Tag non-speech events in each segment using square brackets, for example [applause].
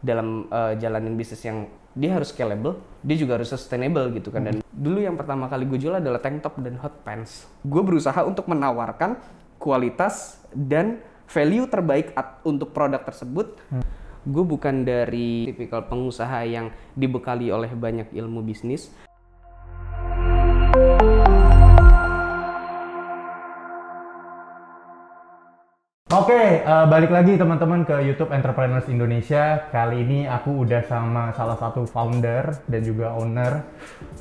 dalam uh, jalanin bisnis yang dia harus scalable, dia juga harus sustainable gitu kan. Dan dulu yang pertama kali gue jual adalah tank top dan hot pants. Gue berusaha untuk menawarkan kualitas dan value terbaik untuk produk tersebut. Hmm. Gue bukan dari tipikal pengusaha yang dibekali oleh banyak ilmu bisnis. Oke, uh, balik lagi teman-teman ke YouTube Entrepreneurs Indonesia. Kali ini aku udah sama salah satu founder dan juga owner.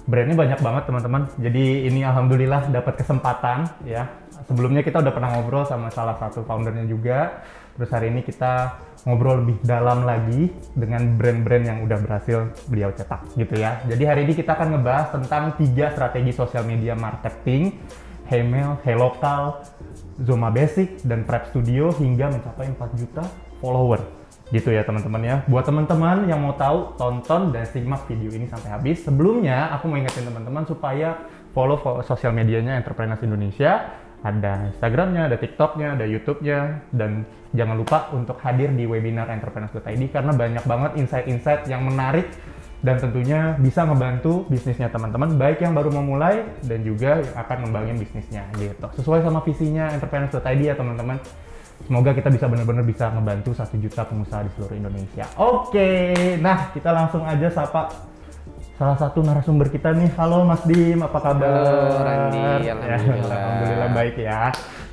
Brandnya banyak banget teman-teman. Jadi ini alhamdulillah dapat kesempatan ya. Sebelumnya kita udah pernah ngobrol sama salah satu foundernya juga. Terus hari ini kita ngobrol lebih dalam lagi dengan brand-brand yang udah berhasil beliau cetak gitu ya. Jadi hari ini kita akan ngebahas tentang tiga strategi sosial media marketing, Hey Local, Zoma Basic dan Prep Studio hingga mencapai 4 juta follower. Gitu ya teman-teman ya. Buat teman-teman yang mau tahu, tonton dan simak video ini sampai habis. Sebelumnya aku mau ingetin teman-teman supaya follow, follow sosial medianya Entrepreneurs Indonesia. Ada Instagramnya, ada TikToknya, ada YouTube-nya, dan jangan lupa untuk hadir di webinar entrepreneurs.id karena banyak banget insight-insight yang menarik dan tentunya bisa ngebantu bisnisnya teman-teman baik yang baru memulai dan juga yang akan ngembangin bisnisnya gitu. Sesuai sama visinya entrepreneurs.id ya teman-teman. Semoga kita bisa benar-benar bisa ngebantu satu juta pengusaha di seluruh Indonesia. Oke nah kita langsung aja sapa salah satu narasumber kita nih. Halo Mas Dim apa kabar? Halo Randy alhamdulillah. Ya, alhamdulillah baik ya.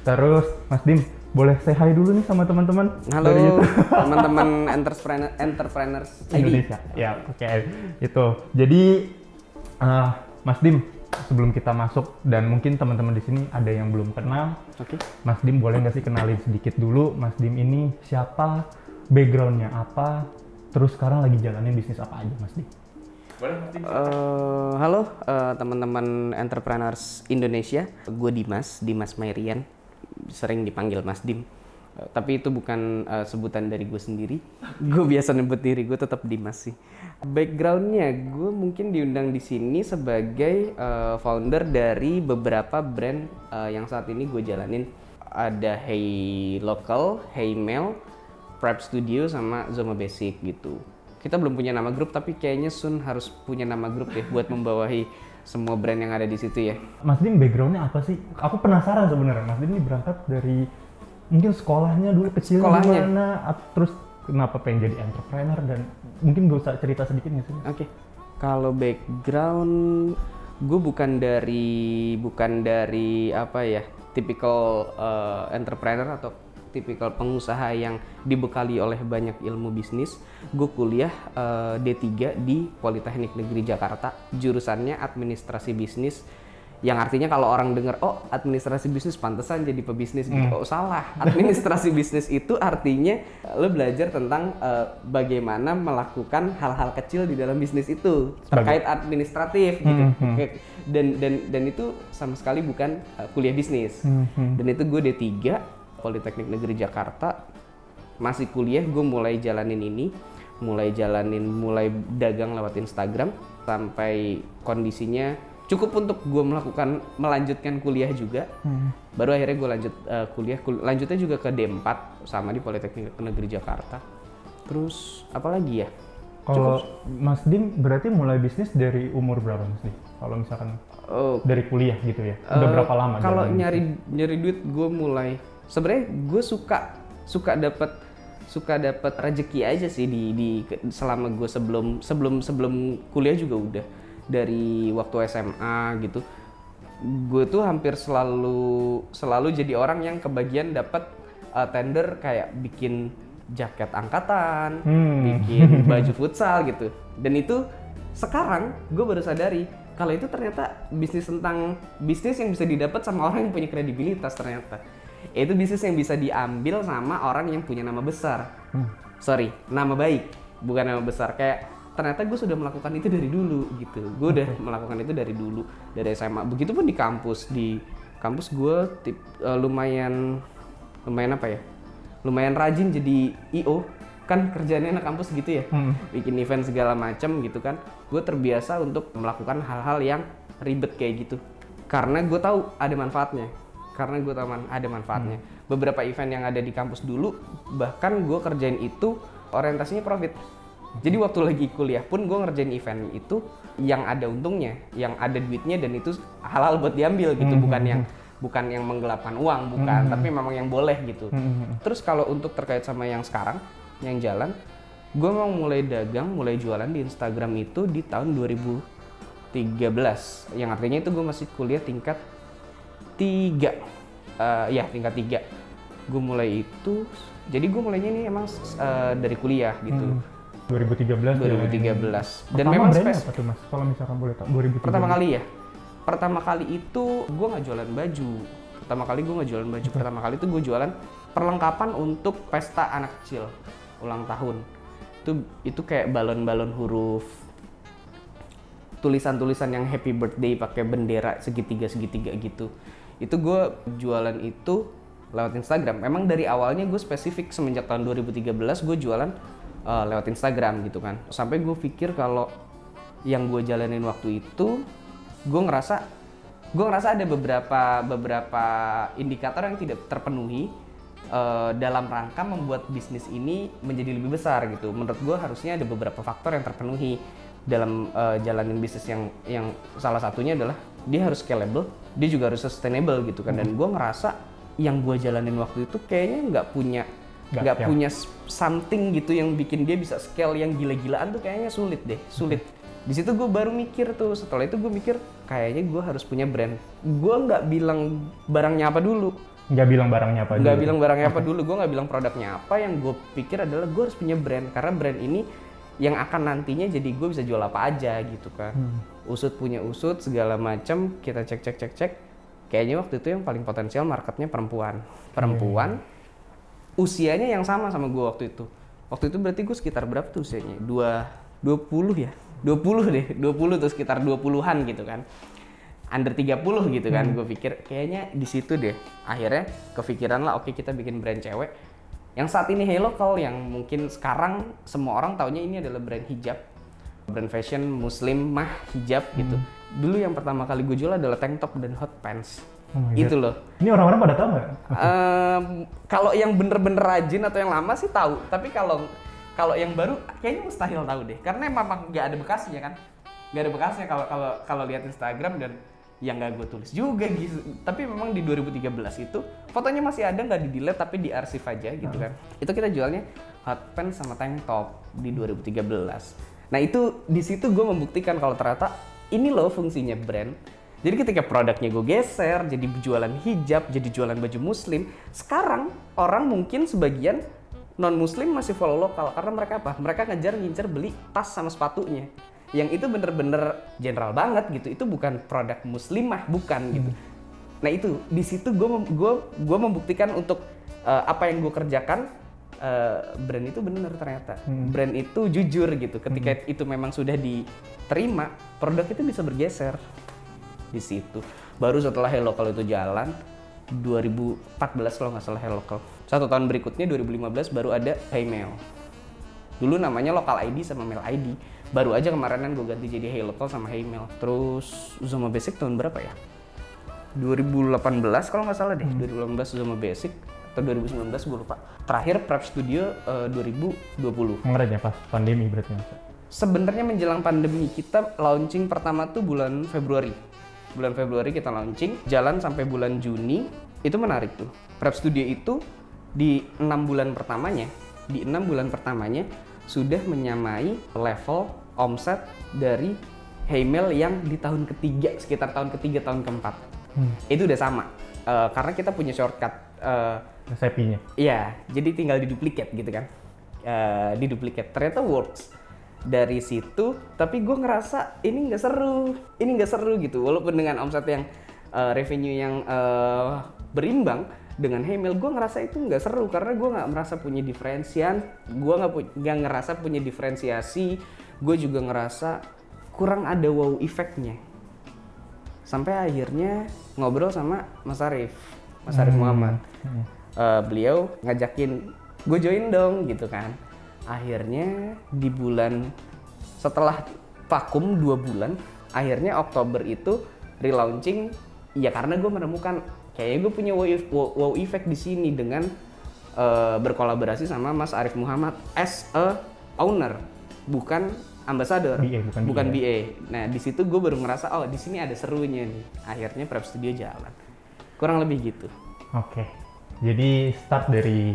Terus Mas Dim boleh say hi dulu nih sama teman-teman? Halo [laughs] teman-teman [laughs] entrepreneur entrepreneurs. Indonesia. Ya oke. Okay. itu. Jadi uh, Mas Dim sebelum kita masuk dan mungkin teman-teman di sini ada yang belum kenal. Oke. Okay. Mas Dim boleh nggak sih kenalin sedikit dulu? Mas Dim ini siapa? Backgroundnya apa? Terus sekarang lagi jalanin bisnis apa aja Mas Dim? Uh, halo uh, teman-teman entrepreneurs Indonesia, gue Dimas, Dimas Mairian sering dipanggil Mas Dim. Uh, tapi itu bukan uh, sebutan dari gue sendiri. [laughs] gue biasa nyebut diri gue tetap Dimas sih. Backgroundnya gue mungkin diundang di sini sebagai uh, founder dari beberapa brand uh, yang saat ini gue jalanin. Ada Hey Local, Hey Mail, Prep Studio, sama Zoma Basic gitu. Kita belum punya nama grup tapi kayaknya Sun harus punya nama grup ya buat membawahi semua brand yang ada di situ ya. Mas Dim backgroundnya apa sih? Aku penasaran sebenarnya. Mas Dim ini berangkat dari mungkin sekolahnya dulu kecil sekolahnya. gimana, terus kenapa pengen jadi entrepreneur dan mungkin gak usah cerita sedikit nggak sih? Oke, okay. kalau background gue bukan dari bukan dari apa ya tipikal uh, entrepreneur atau tipikal pengusaha yang dibekali oleh banyak ilmu bisnis, gue kuliah uh, D3 di Politeknik Negeri Jakarta, jurusannya administrasi bisnis yang artinya kalau orang dengar oh administrasi bisnis pantesan jadi pebisnis gitu. Hmm. Oh salah. [laughs] Administrasi bisnis itu artinya lo belajar tentang uh, bagaimana melakukan hal-hal kecil di dalam bisnis itu terkait administratif gitu. Hmm, hmm. Dan dan dan itu sama sekali bukan uh, kuliah bisnis. Hmm, hmm. Dan itu gue D3 Politeknik Negeri Jakarta. Masih kuliah gue mulai jalanin ini. Mulai jalanin mulai dagang lewat Instagram. Sampai kondisinya cukup untuk gue melakukan melanjutkan kuliah juga. Hmm. baru akhirnya gue lanjut uh, kuliah. Kul lanjutnya juga ke D4 sama di Politeknik Negeri Jakarta. Terus apalagi ya? Kalau Mas Dim berarti mulai bisnis dari umur berapa Mas Dim? Kalau misalkan oh, dari kuliah gitu ya. Udah uh, berapa lama kalau nyari nyari duit gue mulai sebenarnya gue suka suka dapat suka dapat rezeki aja sih di di selama gue sebelum sebelum sebelum kuliah juga udah dari waktu SMA gitu gue tuh hampir selalu selalu jadi orang yang kebagian dapat uh, tender kayak bikin jaket angkatan, hmm. bikin [laughs] baju futsal gitu. Dan itu sekarang gue baru sadari kalau itu ternyata bisnis tentang bisnis yang bisa didapat sama orang yang punya kredibilitas ternyata itu bisnis yang bisa diambil sama orang yang punya nama besar. Hmm. sorry nama baik bukan nama besar. Kayak ternyata gue sudah melakukan itu dari dulu gitu. Gue udah okay. melakukan itu dari dulu dari SMA begitupun di kampus di kampus gue tip, uh, lumayan lumayan apa ya? Lumayan rajin jadi io kan kerjanya anak kampus gitu ya? Hmm. bikin event segala macam gitu kan. Gue terbiasa untuk melakukan hal-hal yang ribet kayak gitu. Karena gue tahu ada manfaatnya karena gue tahu ada manfaatnya. Hmm. Beberapa event yang ada di kampus dulu, bahkan gue kerjain itu orientasinya profit. Jadi waktu lagi kuliah pun gue ngerjain event itu yang ada untungnya, yang ada duitnya dan itu halal buat diambil gitu, Hmm, bukan hmm, yang bukan yang menggelapkan uang, bukan, Hmm, tapi memang yang boleh gitu. Hmm, hmm, hmm. Terus kalau untuk terkait sama yang sekarang, yang jalan, gue mau mulai dagang, mulai jualan di Instagram itu di tahun 2013. Yang artinya itu gue masih kuliah tingkat tiga, Eh, ya tingkat tiga. Gue mulai itu, jadi gue mulainya ini emang eh, dari kuliah gitu. Hmm. 2013 ya. 2013. Dan Pertama memang spes- apa tuh mas? Kalau misalkan boleh tahu 2013. pertama kali ya pertama kali itu gue nggak jualan baju pertama kali gue nggak jualan baju pertama kali itu gue jualan perlengkapan untuk pesta anak kecil ulang tahun itu itu kayak balon-balon huruf tulisan-tulisan yang happy birthday pakai bendera segitiga segitiga gitu. Itu gue jualan itu lewat Instagram. Memang dari awalnya gue spesifik semenjak tahun 2013 gue jualan eh, lewat Instagram gitu kan. Sampai gue pikir kalau yang gue jalanin waktu itu gue ngerasa gue ngerasa ada beberapa beberapa indikator yang tidak terpenuhi eh, dalam rangka membuat bisnis ini menjadi lebih besar gitu. Menurut gue harusnya ada beberapa faktor yang terpenuhi dalam eh, jalanin bisnis yang yang salah satunya adalah dia harus scalable dia juga harus sustainable gitu kan. Dan gue ngerasa yang gue jalanin waktu itu kayaknya nggak punya Nggak scale. punya something gitu yang bikin dia bisa scale yang gila-gilaan tuh kayaknya sulit deh sulit. Di situ gue baru mikir tuh setelah itu gue mikir kayaknya gue harus punya brand. Gue nggak bilang barangnya apa dulu. Nggak bilang barangnya apa nggak bilang barangnya apa dulu gue nggak bilang produknya apa. Yang gue pikir adalah gue harus punya brand. Karena brand ini yang akan nantinya jadi gue bisa jual apa aja gitu kan. Hmm. usut punya usut segala macam kita cek cek cek cek. Kayaknya waktu itu yang paling potensial marketnya perempuan. Perempuan usianya yang sama sama gue waktu itu. Waktu itu berarti gue sekitar berapa tuh usianya? Dua. 20 ya? 20 deh 20 tuh sekitar 20-an gitu kan. Under 30 gitu kan gue pikir. Kayaknya di situ deh. Akhirnya kepikiran lah oke kita bikin brand cewek yang saat ini hey local yang mungkin sekarang semua orang taunya ini adalah brand hijab. Brand fashion muslim mah hijab gitu. Dulu yang pertama kali gue jual adalah tank top dan hot pants. Oh God. itu loh. Ini orang-orang pada tahu nggak? Em, kalau yang bener-bener rajin atau yang lama sih tahu, tapi kalau kalau yang baru kayaknya mustahil tahu deh, karena memang nggak ada bekasnya kan, nggak ada bekasnya kalau kalau kalau lihat Instagram dan yang nggak gue tulis juga gitu. Tapi memang di 2013 itu fotonya masih ada nggak di delete tapi di arsip aja gitu kan. Itu kita jualnya hot pants sama tank top di 2013. Nah itu di situ gue membuktikan kalau ternyata ini loh fungsinya brand. Jadi ketika produknya gue geser, jadi jualan hijab, jadi jualan baju muslim, sekarang orang mungkin sebagian non muslim masih follow lokal karena mereka apa? Mereka ngejar ngincer beli tas sama sepatunya. Yang itu bener-bener general banget gitu. Itu bukan produk muslimah, bukan gitu. Nah itu di situ gue gue gue membuktikan untuk eh, apa yang gue kerjakan eh, brand itu benar ternyata. Brand itu jujur gitu. Ketika itu memang sudah diterima, produk itu bisa bergeser di situ. Baru setelah Hello Local itu jalan 2014 kalau nggak salah Hello Local. Satu tahun berikutnya 2015 baru ada Heymail. Dulu namanya Local ID sama Mail ID. Baru aja kemarinan gue ganti jadi Hey Local sama Heymail. Terus Zoma Basic tahun berapa ya? 2018 kalau nggak salah deh. 2018 Zoma Basic atau 2019 gue lupa. Terakhir Prep Studio eh, 2020. Kemarin ya pas pandemi berarti. Sebenarnya menjelang pandemi kita launching pertama tuh bulan Februari. Bulan Februari kita launching, jalan sampai bulan Juni. Itu menarik tuh. Prep Studio itu di enam bulan pertamanya, di enam bulan pertamanya sudah menyamai level omset dari Heymel yang di tahun ketiga, sekitar tahun ketiga, tahun keempat. Hmm. Itu udah sama. Eh, karena kita punya shortcut eh, Resepinya. Iya, jadi tinggal diduplikat gitu kan. Eh diduplikat. Ternyata works. Dari situ, tapi gue ngerasa ini nggak seru, ini nggak seru gitu. Walaupun dengan omset yang eh, revenue yang eh, berimbang dengan Hemel, gue ngerasa itu nggak seru karena gue nggak merasa punya diferensian, gue nggak pu- nggak ngerasa punya diferensiasi, gue juga ngerasa kurang ada wow efeknya sampai akhirnya ngobrol sama Mas Arif, Mas Arif Muhammad. Eh, beliau ngajakin gue join dong gitu kan. Akhirnya di bulan setelah vakum dua bulan, akhirnya Oktober itu relaunching. Ya karena gue menemukan kayaknya gue punya wow, wow- wow effect di sini dengan eh, berkolaborasi sama Mas Arif Muhammad as a owner bukan ambasador, BA, bukan BA. Nah di situ gue baru ngerasa oh di sini ada serunya nih. Akhirnya Prep Studio jalan. Kurang lebih gitu. Oke. Jadi start dari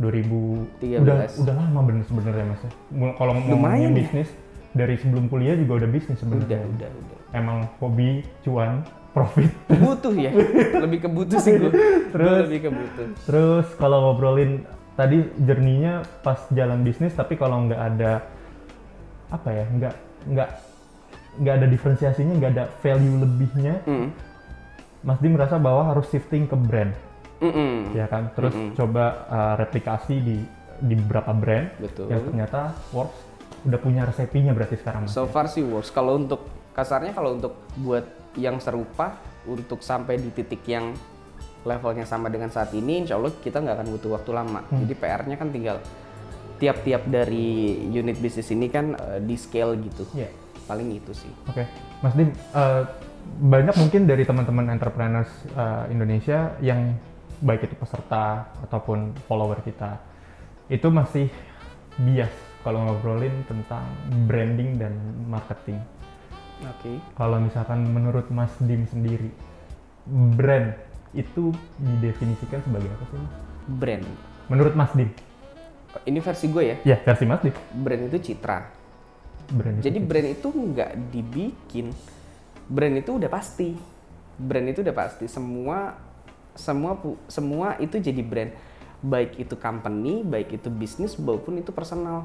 2000 13. udah udah lama bener sebenarnya mas. ya. Kalau ngomongin ya. bisnis dari sebelum kuliah juga udah bisnis Udah, sebenarnya. udah, udah. Emang hobi, cuan, profit. Butuh ya, lebih ke butuh sih gue. [laughs] Terus? lebih ke butuh. Terus kalau ngobrolin tadi jerninya pas jalan bisnis, tapi kalau nggak ada apa ya, nggak nggak nggak ada diferensiasinya, nggak ada value lebihnya, Mm. Mas Dim merasa bahwa harus shifting ke brand, Mm-mm. ya kan? Terus coba uh, replikasi di di beberapa brand Betul. yang ternyata works. Udah punya resepinya berarti sekarang. So far sih works. Kalau untuk kasarnya kalau untuk buat yang serupa untuk sampai di titik yang levelnya sama dengan saat ini, insya Allah kita nggak akan butuh waktu lama. Jadi PR-nya kan tinggal tiap-tiap dari unit bisnis ini kan eh, di scale gitu. Iya. Paling itu sih. Oke, Mas Dim, eh, banyak mungkin dari teman-teman entrepreneurs eh, Indonesia yang baik itu peserta ataupun follower kita itu masih bias kalau ngobrolin tentang branding dan marketing. Oke. Kalau misalkan menurut Mas Dim sendiri, brand itu didefinisikan sebagai apa sih? Brand. Menurut Mas Dim? Ini versi gue ya. Ya, versi Mas Dim. Brand itu citra. Brand itu Jadi brand itu nggak dibikin. Brand itu udah pasti. Brand itu udah pasti. Semua semua semua itu jadi brand. Baik itu company, baik itu bisnis maupun itu personal.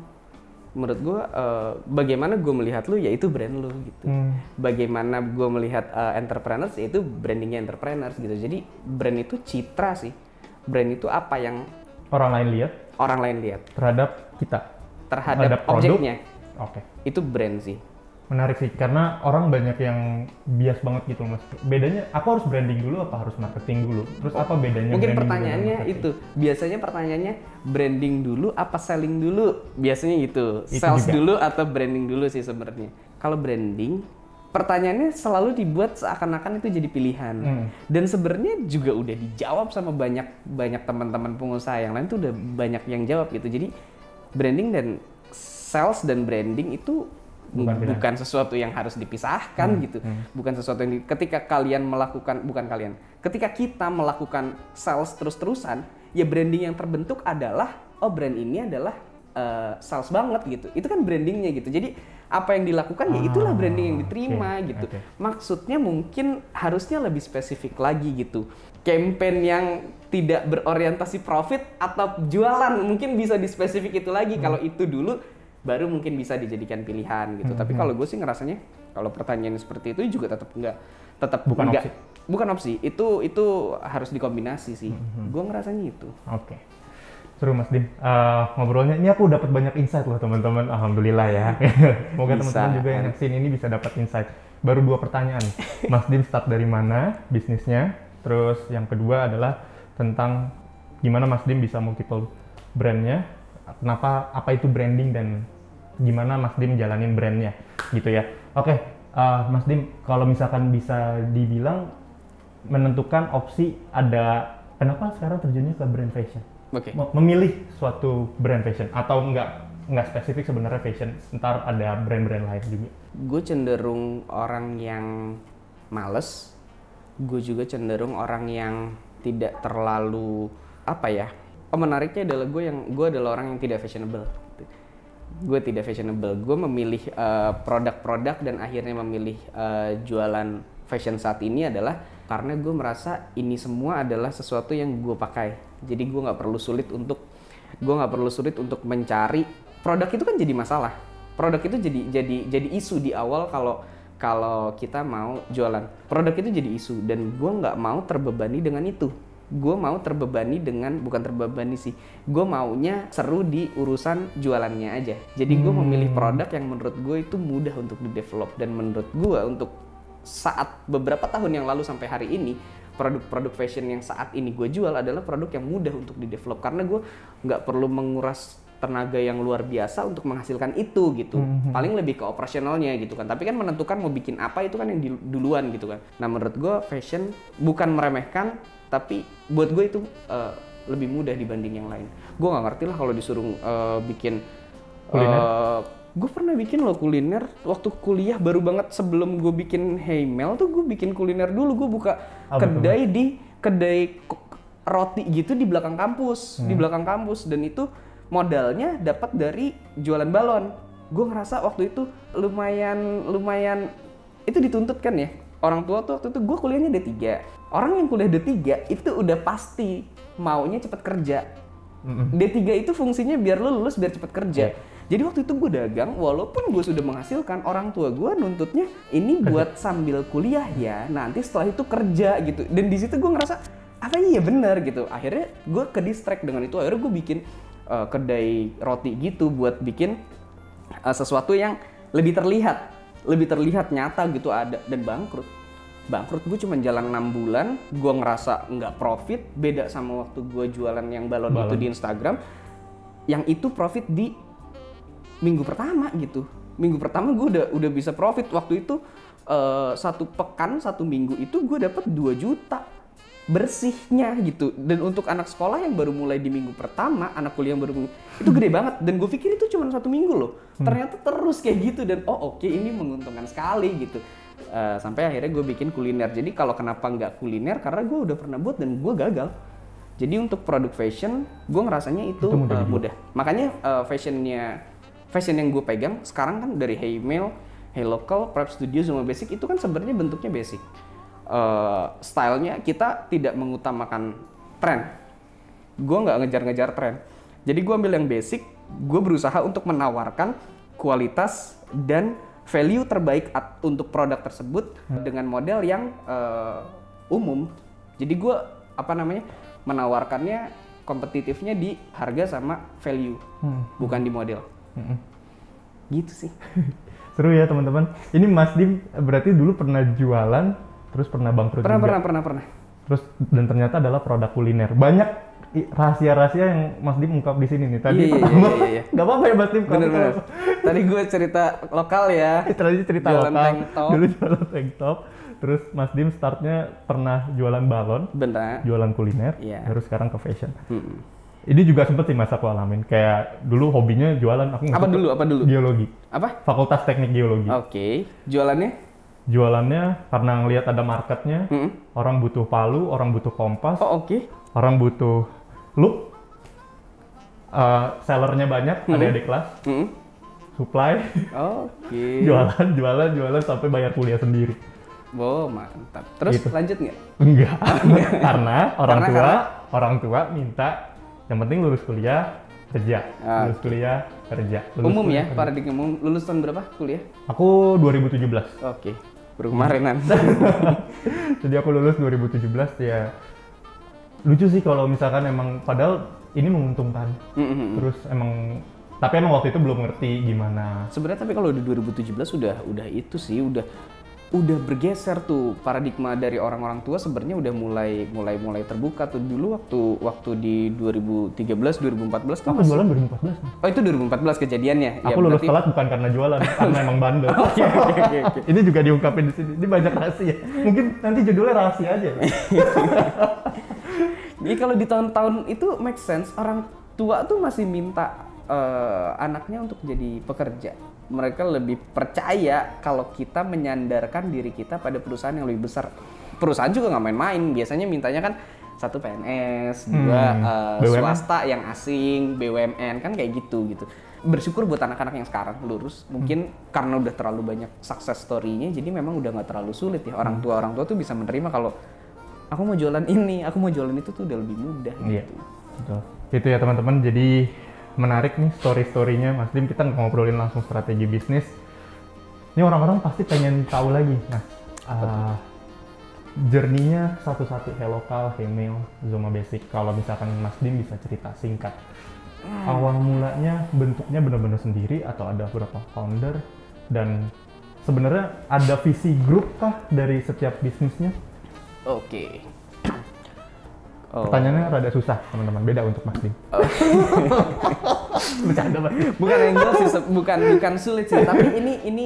Menurut gue, eh, bagaimana gue melihat lu ya itu brand lu gitu. Hmm. Bagaimana gue melihat eh, entrepreneurs ya itu brandingnya entrepreneurs gitu. Jadi brand itu citra sih. Brand itu apa yang orang lain lihat orang lain lihat terhadap kita. terhadap Terhadap objeknya. Oke. Itu brand sih. Menarik sih, karena orang banyak yang bias banget gitu mas. Bedanya, aku harus branding dulu apa harus marketing dulu? Terus apa bedanya Mungkin pertanyaannya itu. Biasanya pertanyaannya branding dulu apa selling dulu? Biasanya gitu. Itu Sales juga. dulu atau branding dulu sih sebenarnya. Kalau branding, pertanyaannya selalu dibuat seakan-akan itu jadi pilihan. Hmm. Dan sebenarnya juga udah dijawab sama banyak banyak teman-teman pengusaha yang lain tuh udah banyak yang jawab gitu. Jadi branding dan sales dan branding itu Bukan bukan, sesuatu yang harus dipisahkan gitu. Bukan sesuatu yang di- ketika kalian melakukan bukan kalian. Ketika kita melakukan sales terus-terusan, ya branding yang terbentuk adalah oh brand ini adalah eh, sales banget gitu. Itu kan brandingnya gitu. Jadi apa yang dilakukan ya itulah Ah, branding yang diterima oke, gitu. oke. Maksudnya mungkin harusnya lebih spesifik lagi gitu. Campaign yang tidak berorientasi profit atau jualan mungkin bisa di spesifik itu lagi. Hmm. Kalau itu dulu baru mungkin bisa dijadikan pilihan gitu. Hmm, Tapi kalau gue sih ngerasanya kalau pertanyaan seperti itu juga tetap enggak tetap Bukan enggak opsi. bukan opsi. Itu itu harus dikombinasi sih. Hmm, Gue ngerasanya itu. Oke. Seru Mas Dim. Eh, ngobrolnya, ini aku dapat banyak insight loh teman-teman. Alhamdulillah ya. [laughs] Semoga teman-teman juga yang ngasih ini bisa dapat insight. Baru dua pertanyaan. Mas Dim start dari mana bisnisnya? Terus yang kedua adalah tentang gimana Mas Dim bisa multiple brandnya. Kenapa, apa itu branding dan gimana Mas Dim jalanin brandnya gitu ya. Oke, eh, Mas Dim kalau misalkan bisa dibilang menentukan opsi ada kenapa sekarang terjunnya ke brand fashion Oke. Mem- memilih suatu brand fashion atau enggak nggak spesifik sebenarnya fashion ntar ada brand-brand lain juga Gue cenderung orang yang males. Gue juga cenderung orang yang tidak terlalu apa ya? Oh menariknya adalah gue yang gue adalah orang yang tidak fashionable. Gue tidak fashionable. Gue memilih eh, produk-produk dan akhirnya memilih eh, jualan fashion saat ini adalah karena gue merasa ini semua adalah sesuatu yang gue pakai. Jadi gue nggak perlu sulit untuk gue nggak perlu sulit untuk mencari produk itu kan jadi masalah produk itu jadi jadi jadi isu di awal kalau kalau kita mau jualan produk itu jadi isu dan gue nggak mau terbebani dengan itu gue mau terbebani dengan bukan terbebani sih gue maunya seru di urusan jualannya aja. Jadi gue memilih produk yang menurut gue itu mudah untuk di develop dan menurut gue untuk saat beberapa tahun yang lalu sampai hari ini produk-produk fashion yang saat ini gue jual adalah produk yang mudah untuk di develop karena gue nggak perlu menguras tenaga yang luar biasa untuk menghasilkan itu gitu. Paling lebih ke operasionalnya gitu kan. Tapi kan menentukan mau bikin apa itu kan yang duluan gitu kan. Nah menurut gue fashion bukan meremehkan tapi buat gue itu eh, lebih mudah dibanding yang lain. Gue nggak ngerti lah kalau disuruh eh, bikin Kuliner? gue pernah bikin loh kuliner. Waktu kuliah baru banget sebelum gue bikin Heymel tuh gue bikin kuliner dulu. Gue buka Apa kedai di kedai roti gitu di belakang kampus di Hmm. belakang kampus. Dan itu modalnya dapat dari jualan balon. Gue ngerasa waktu itu lumayan lumayan itu dituntut kan ya orang tua tuh waktu itu gue kuliahnya D3 orang yang kuliah D3 itu udah pasti maunya cepet kerja Mm-mm. D3 itu fungsinya biar lu lulus biar cepet kerja. Iya. Jadi waktu itu gue dagang, walaupun gue sudah menghasilkan, orang tua gue nuntutnya ini buat sambil kuliah ya, nanti setelah itu kerja gitu. Dan di situ gue ngerasa, apa iya bener gitu. Akhirnya gue ke distract dengan itu, akhirnya gue bikin uh, kedai roti gitu buat bikin uh, sesuatu yang lebih terlihat, lebih terlihat nyata gitu ada dan bangkrut. Bangkrut gue cuma jalan 6 bulan, gue ngerasa nggak profit, beda sama waktu gue jualan yang balon, itu Balon. di Instagram. Yang itu profit di minggu pertama gitu. Minggu pertama gue udah udah bisa profit waktu itu eh, satu pekan satu minggu itu gue dapat 2 juta bersihnya gitu. Dan untuk anak sekolah yang baru mulai di minggu pertama anak kuliah yang baru itu gede banget. Dan gue pikir itu cuma satu minggu loh. Ternyata terus kayak gitu dan oh oke ini menguntungkan sekali gitu. Eh, sampai akhirnya gue bikin kuliner. Jadi kalau kenapa nggak kuliner? Karena gue udah pernah buat dan gue gagal. Jadi untuk produk fashion gue ngerasanya itu, Itu mudah dibuat. mudah. Makanya eh, fashionnya fashion yang gue pegang sekarang kan dari Hey Mail, Hey Local, Prep Studio, Zuma Basic itu kan sebenarnya bentuknya basic. Eh, stylenya kita tidak mengutamakan tren. Gue nggak ngejar-ngejar tren. Jadi gue ambil yang basic, gue berusaha untuk menawarkan kualitas dan value terbaik at- untuk produk tersebut dengan model yang eh, umum. Jadi gue apa namanya menawarkannya kompetitifnya di harga sama value, Hmm. bukan di model. Mm-mm. Gitu sih. [laughs] Seru ya teman-teman. Ini Mas Dim berarti dulu pernah jualan, terus pernah bangkrut Pernah juga. pernah pernah pernah. Terus dan ternyata adalah produk kuliner. Banyak rahasia-rahasia yang Mas Dim ungkap di sini nih. Tadi Iya, iya, pertama, iya, iya. [laughs] nggak apa-apa ya Mas Dim. Bener bener. Tadi gue cerita lokal ya. [laughs] Tadi cerita Jualan lokal. tank top. Dulu jualan tank top. Terus Mas Dim startnya pernah jualan balon, Bener. jualan kuliner, Iya. terus sekarang ke fashion. Hmm. Ini juga sempet sih mas aku alamin. Kayak dulu hobinya jualan. Aku Apa dulu? Apa dulu? Geologi. Apa? Fakultas Teknik Geologi. Oke. Jualannya? Jualannya karena ngelihat ada marketnya, Hmm. orang butuh palu, orang butuh kompas, Oh oke. orang butuh loop, eh, sellernya banyak, ada di kelas, Hmm. supply, Oke. [laughs] jualan, jualan, jualan sampai bayar kuliah sendiri. Wow mantap. Terus Gitu. lanjut nggak? Enggak, [laughs] [laughs] karena orang Karena- tua, karena- orang tua minta yang penting lulus kuliah kerja, Ah, lulus kuliah kerja. Lulus Umum kuliah, ya, kerja. paradigma umum. Lulus tahun berapa kuliah? Aku 2017. Oke. Baru kemarinan. [laughs] Jadi aku lulus 2017 ya lucu sih kalau misalkan emang padahal ini menguntungkan. Hmm, hmm, hmm. Terus emang tapi emang waktu itu belum ngerti gimana. Sebenarnya tapi kalau di 2017 udah udah itu sih udah udah bergeser tuh paradigma dari orang-orang tua sebenarnya udah mulai mulai mulai terbuka tuh dulu waktu waktu di 2013 2014 tuh Aku masih- jualan 2014. nih. Oh itu 2014 kejadiannya. Ya, Aku lulus berarti- telat bukan karena jualan, [laughs] karena emang bandel. Oke oke oke oke. Ini juga diungkapin di sini. Ini banyak rahasia. Mungkin nanti judulnya rahasia aja. [laughs] Jadi kalau di tahun-tahun itu make sense orang tua tuh masih minta eh, anaknya untuk jadi pekerja. Mereka lebih percaya kalau kita menyandarkan diri kita pada perusahaan yang lebih besar. Perusahaan juga nggak main-main. Biasanya mintanya kan satu PNS, dua Hmm, BUMN. swasta yang asing, BUMN kan kayak gitu gitu. Bersyukur buat anak-anak yang sekarang lurus. Mungkin karena udah terlalu banyak success story-nya, jadi memang udah nggak terlalu sulit ya. Orang tua orang tua tuh bisa menerima kalau aku mau jualan ini, aku mau jualan itu tuh udah lebih mudah. Iya. gitu. Betul. Itu ya teman-teman. Jadi menarik nih story-storynya Mas Dim. Kita ngobrolin langsung strategi bisnis. Ini orang-orang pasti pengen tahu lagi. Nah, uh, journey-nya satu-satu Hey Lokal, Hey Mail, Zoma Basic. Kalau misalkan Mas Dim bisa cerita singkat. Awal mulanya bentuknya benar-benar sendiri atau ada beberapa founder dan sebenarnya ada visi grup kah dari setiap bisnisnya? Oke. Oh. Pertanyaannya rada susah teman-teman, beda untuk Mas Dim. [laughs] Bercanda Mas bukan angle sih, bukan bukan sulit sih. Tapi ini ini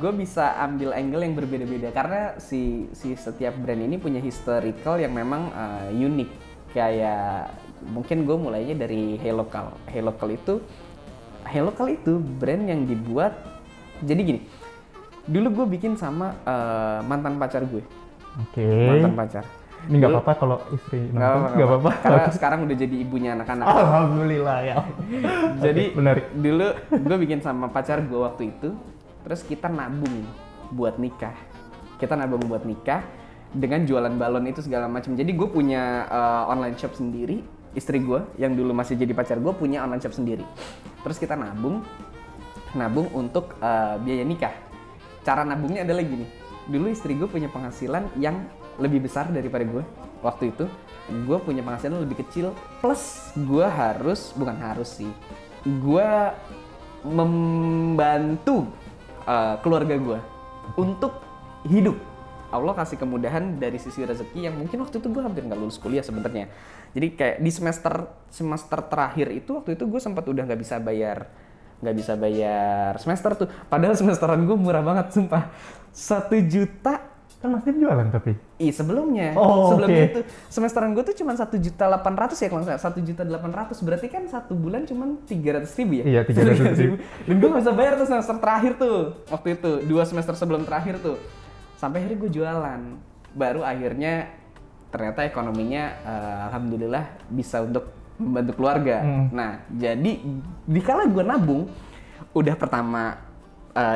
gue bisa ambil angle yang berbeda-beda karena si si setiap brand ini punya historical yang memang eh, unik. Kayak mungkin gue mulainya dari. Hey Local itu Hello kali itu brand yang dibuat jadi gini dulu gue bikin sama eh, mantan pacar gue Oke. mantan pacar Ini nggak apa-apa kalau istri Nggak nonton. apa-apa, Nggak apa-apa. karena sekarang udah jadi ibunya anak-anak Alhamdulillah ya. [laughs] jadi Oke, menarik. dulu gue bikin sama pacar gue waktu itu terus kita nabung buat nikah kita nabung buat nikah dengan jualan balon itu segala macam jadi gue punya uh, online shop sendiri istri gue yang dulu masih jadi pacar gue punya online shop sendiri terus kita nabung nabung untuk uh, biaya nikah cara nabungnya adalah gini dulu istri gue punya penghasilan yang lebih besar daripada gue waktu itu. Gue punya penghasilan lebih kecil plus gue harus bukan harus sih gue membantu uh, keluarga gue untuk hidup. Allah kasih kemudahan dari sisi rezeki yang mungkin waktu itu gue hampir nggak lulus kuliah sebenarnya. Jadi kayak di semester semester terakhir itu waktu itu gue sempat udah nggak bisa bayar nggak bisa bayar semester tuh. Padahal semesteran gue murah banget sumpah. Satu juta Kan Mas Dim jualan tapi. Ih sebelumnya, Oh, sebelumnya oke. itu semesteran gue tuh cuma satu juta delapan ratus ya kalau nggak satu juta delapan ratus berarti kan satu bulan cuma tiga ratus ribu ya? Iya, 300.000. Dan gue nggak bisa bayar tuh semester terakhir tuh waktu itu dua semester sebelum terakhir tuh sampai akhirnya gue jualan baru akhirnya ternyata ekonominya eh, alhamdulillah bisa untuk membantu keluarga. Hmm. Nah jadi dikala gue nabung udah pertama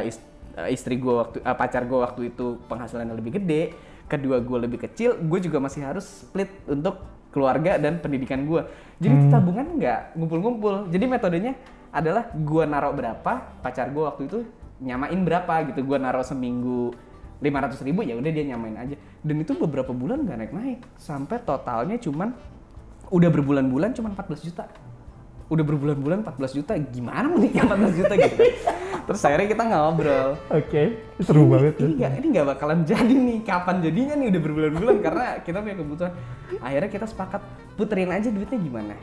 is- eh, istri gue waktu eh, pacar gue waktu itu penghasilannya lebih gede kedua gue lebih kecil gue juga masih harus split untuk keluarga dan pendidikan gue jadi tabungan nggak ngumpul-ngumpul. Jadi metodenya adalah gue naruh berapa pacar gue waktu itu nyamain berapa gitu. Gue naruh seminggu 500 ribu ya udah dia nyamain aja. Dan itu beberapa bulan nggak naik-naik. Sampai totalnya cuman udah berbulan-bulan cuman 14 juta udah berbulan-bulan 14 juta gimana mau nikah 14 juta gitu kan. [laughs] terus akhirnya kita ngobrol. Oke. Seru banget ya. ini nggak ini nggak bakalan jadi nih. Kapan jadinya nih udah berbulan-bulan? Karena kita punya kebutuhan. Akhirnya kita sepakat puterin aja duitnya gimana?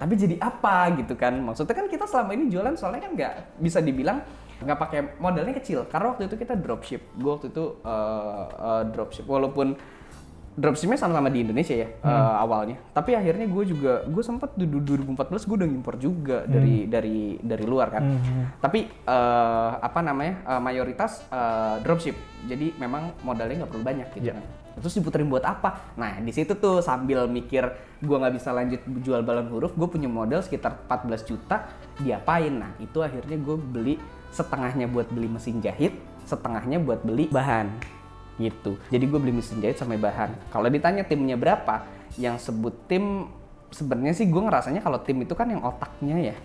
Tapi jadi apa? gitu kan. Maksudnya kan kita selama ini jualan soalnya kan nggak bisa dibilang nggak pakai modalnya kecil. Karena waktu itu kita dropship. Gue waktu itu uh, uh, dropship. Walaupun dropshipnya sama-sama di Indonesia ya uh, awalnya. Tapi akhirnya gue juga gue sempat di du- 2014 gue udah ngimpor juga dari dari dari luar kan. Tapi eh, apa namanya eh, mayoritas eh, dropship. Jadi memang modalnya nggak perlu banyak gitu kan. Terus diputerin buat apa? Nah di situ tuh sambil mikir gue nggak bisa lanjut jual balon huruf gue punya modal sekitar 14 juta diapain? Nah itu akhirnya gue beli setengahnya buat beli mesin jahit setengahnya buat beli bahan gitu. Jadi gue beli mesin jahit sama bahan. Kalau ditanya timnya berapa, yang sebut tim sebenarnya sih gue ngerasanya kalau tim itu kan yang otaknya ya.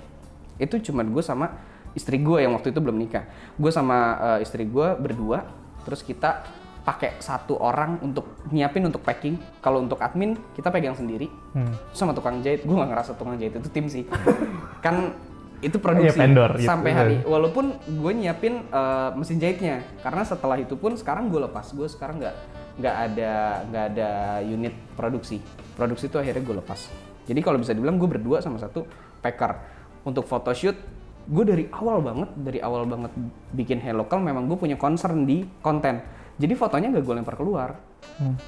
Itu cuman gue sama istri gue yang waktu itu belum nikah. Gue sama eh, istri gue berdua, terus kita pakai satu orang untuk nyiapin untuk packing. Kalau untuk admin kita pegang sendiri. Hmm. Sama tukang jahit, gue gak ngerasa tukang jahit itu tim sih. [laughs] kan itu produksi Iya, vendor gitu. sampai hari. Walaupun gue nyiapin uh, mesin jahitnya. Karena setelah itu pun sekarang gue lepas. Gue sekarang nggak nggak ada nggak ada unit produksi. Produksi itu akhirnya gue lepas. Jadi kalau bisa dibilang gue berdua sama satu packer. Untuk photoshoot gue dari awal banget dari awal banget bikin Hey Local memang gue punya concern di konten. Jadi fotonya gak gue lempar keluar.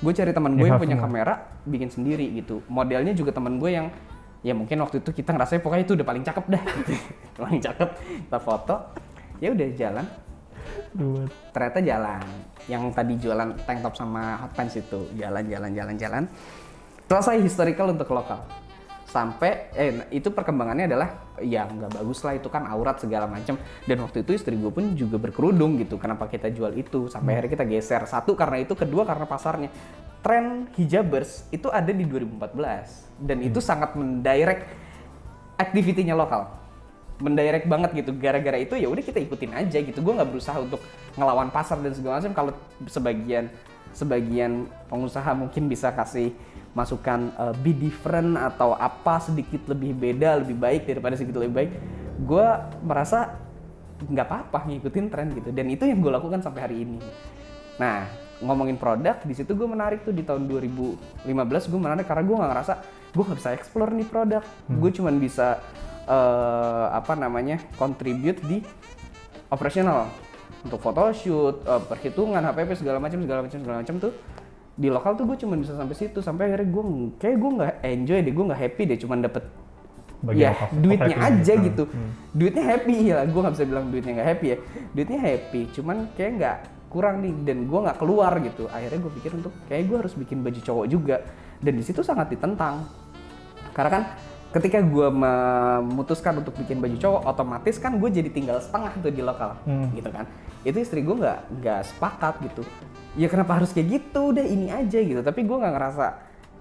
Gue cari teman gue yang punya kamera bikin sendiri gitu. Modelnya juga teman gue yang ya mungkin waktu itu kita ngerasa pokoknya itu udah paling cakep dah. [laughs] Paling cakep kita foto. Ya udah jalan. Ternyata jalan. Yang tadi jualan tank top sama hot pants itu. Jalan jalan jalan jalan. Selesai historical untuk lokal. Sampai eh itu perkembangannya adalah ya nggak bagus lah. Itu kan aurat segala macam dan waktu itu istri gue pun juga berkerudung gitu. Kenapa kita jual itu? Sampai akhirnya kita geser. Satu karena itu kedua karena pasarnya. Tren hijabers itu ada di 2014 dan itu sangat mendirect activity-nya lokal. Mendirect banget gitu. Gara-gara itu ya udah kita ikutin aja gitu. Gue nggak berusaha untuk ngelawan pasar dan segala macam. Kalau sebagian sebagian pengusaha mungkin bisa kasih masukan eh, be different atau apa sedikit lebih beda lebih baik daripada sedikit lebih baik gue merasa nggak apa-apa ngikutin tren gitu. Dan itu yang gue lakukan sampai hari ini. Nah ngomongin produk di situ gue menarik tuh di tahun 2015 gue menarik karena gue nggak ngerasa gue nggak bisa explore nih produk. Gue cuman bisa eh, apa namanya contribute di operasional. Untuk photoshoot, eh, perhitungan, HPP segala macam segala macam segala macam tuh di lokal tuh gue cuma bisa sampai situ. Sampai akhirnya gue kayak gue nggak enjoy deh gue nggak happy deh cuman dapet bagian ya cost- duitnya aja Hmm. gitu. Hmm. duitnya happy ya gue nggak bisa bilang duitnya nggak happy ya. Duitnya happy cuman kayak nggak kurang nih dan gue nggak keluar gitu. Akhirnya gue pikir untuk kayak gue harus bikin baju cowok juga. Dan di situ sangat ditentang karena kan ketika gue memutuskan untuk bikin baju cowok otomatis kan gue jadi tinggal setengah tuh di lokal Hmm. gitu kan. Itu istri gue nggak nggak sepakat gitu. Ya kenapa harus kayak gitu? Udah ini aja gitu. Tapi gue nggak ngerasa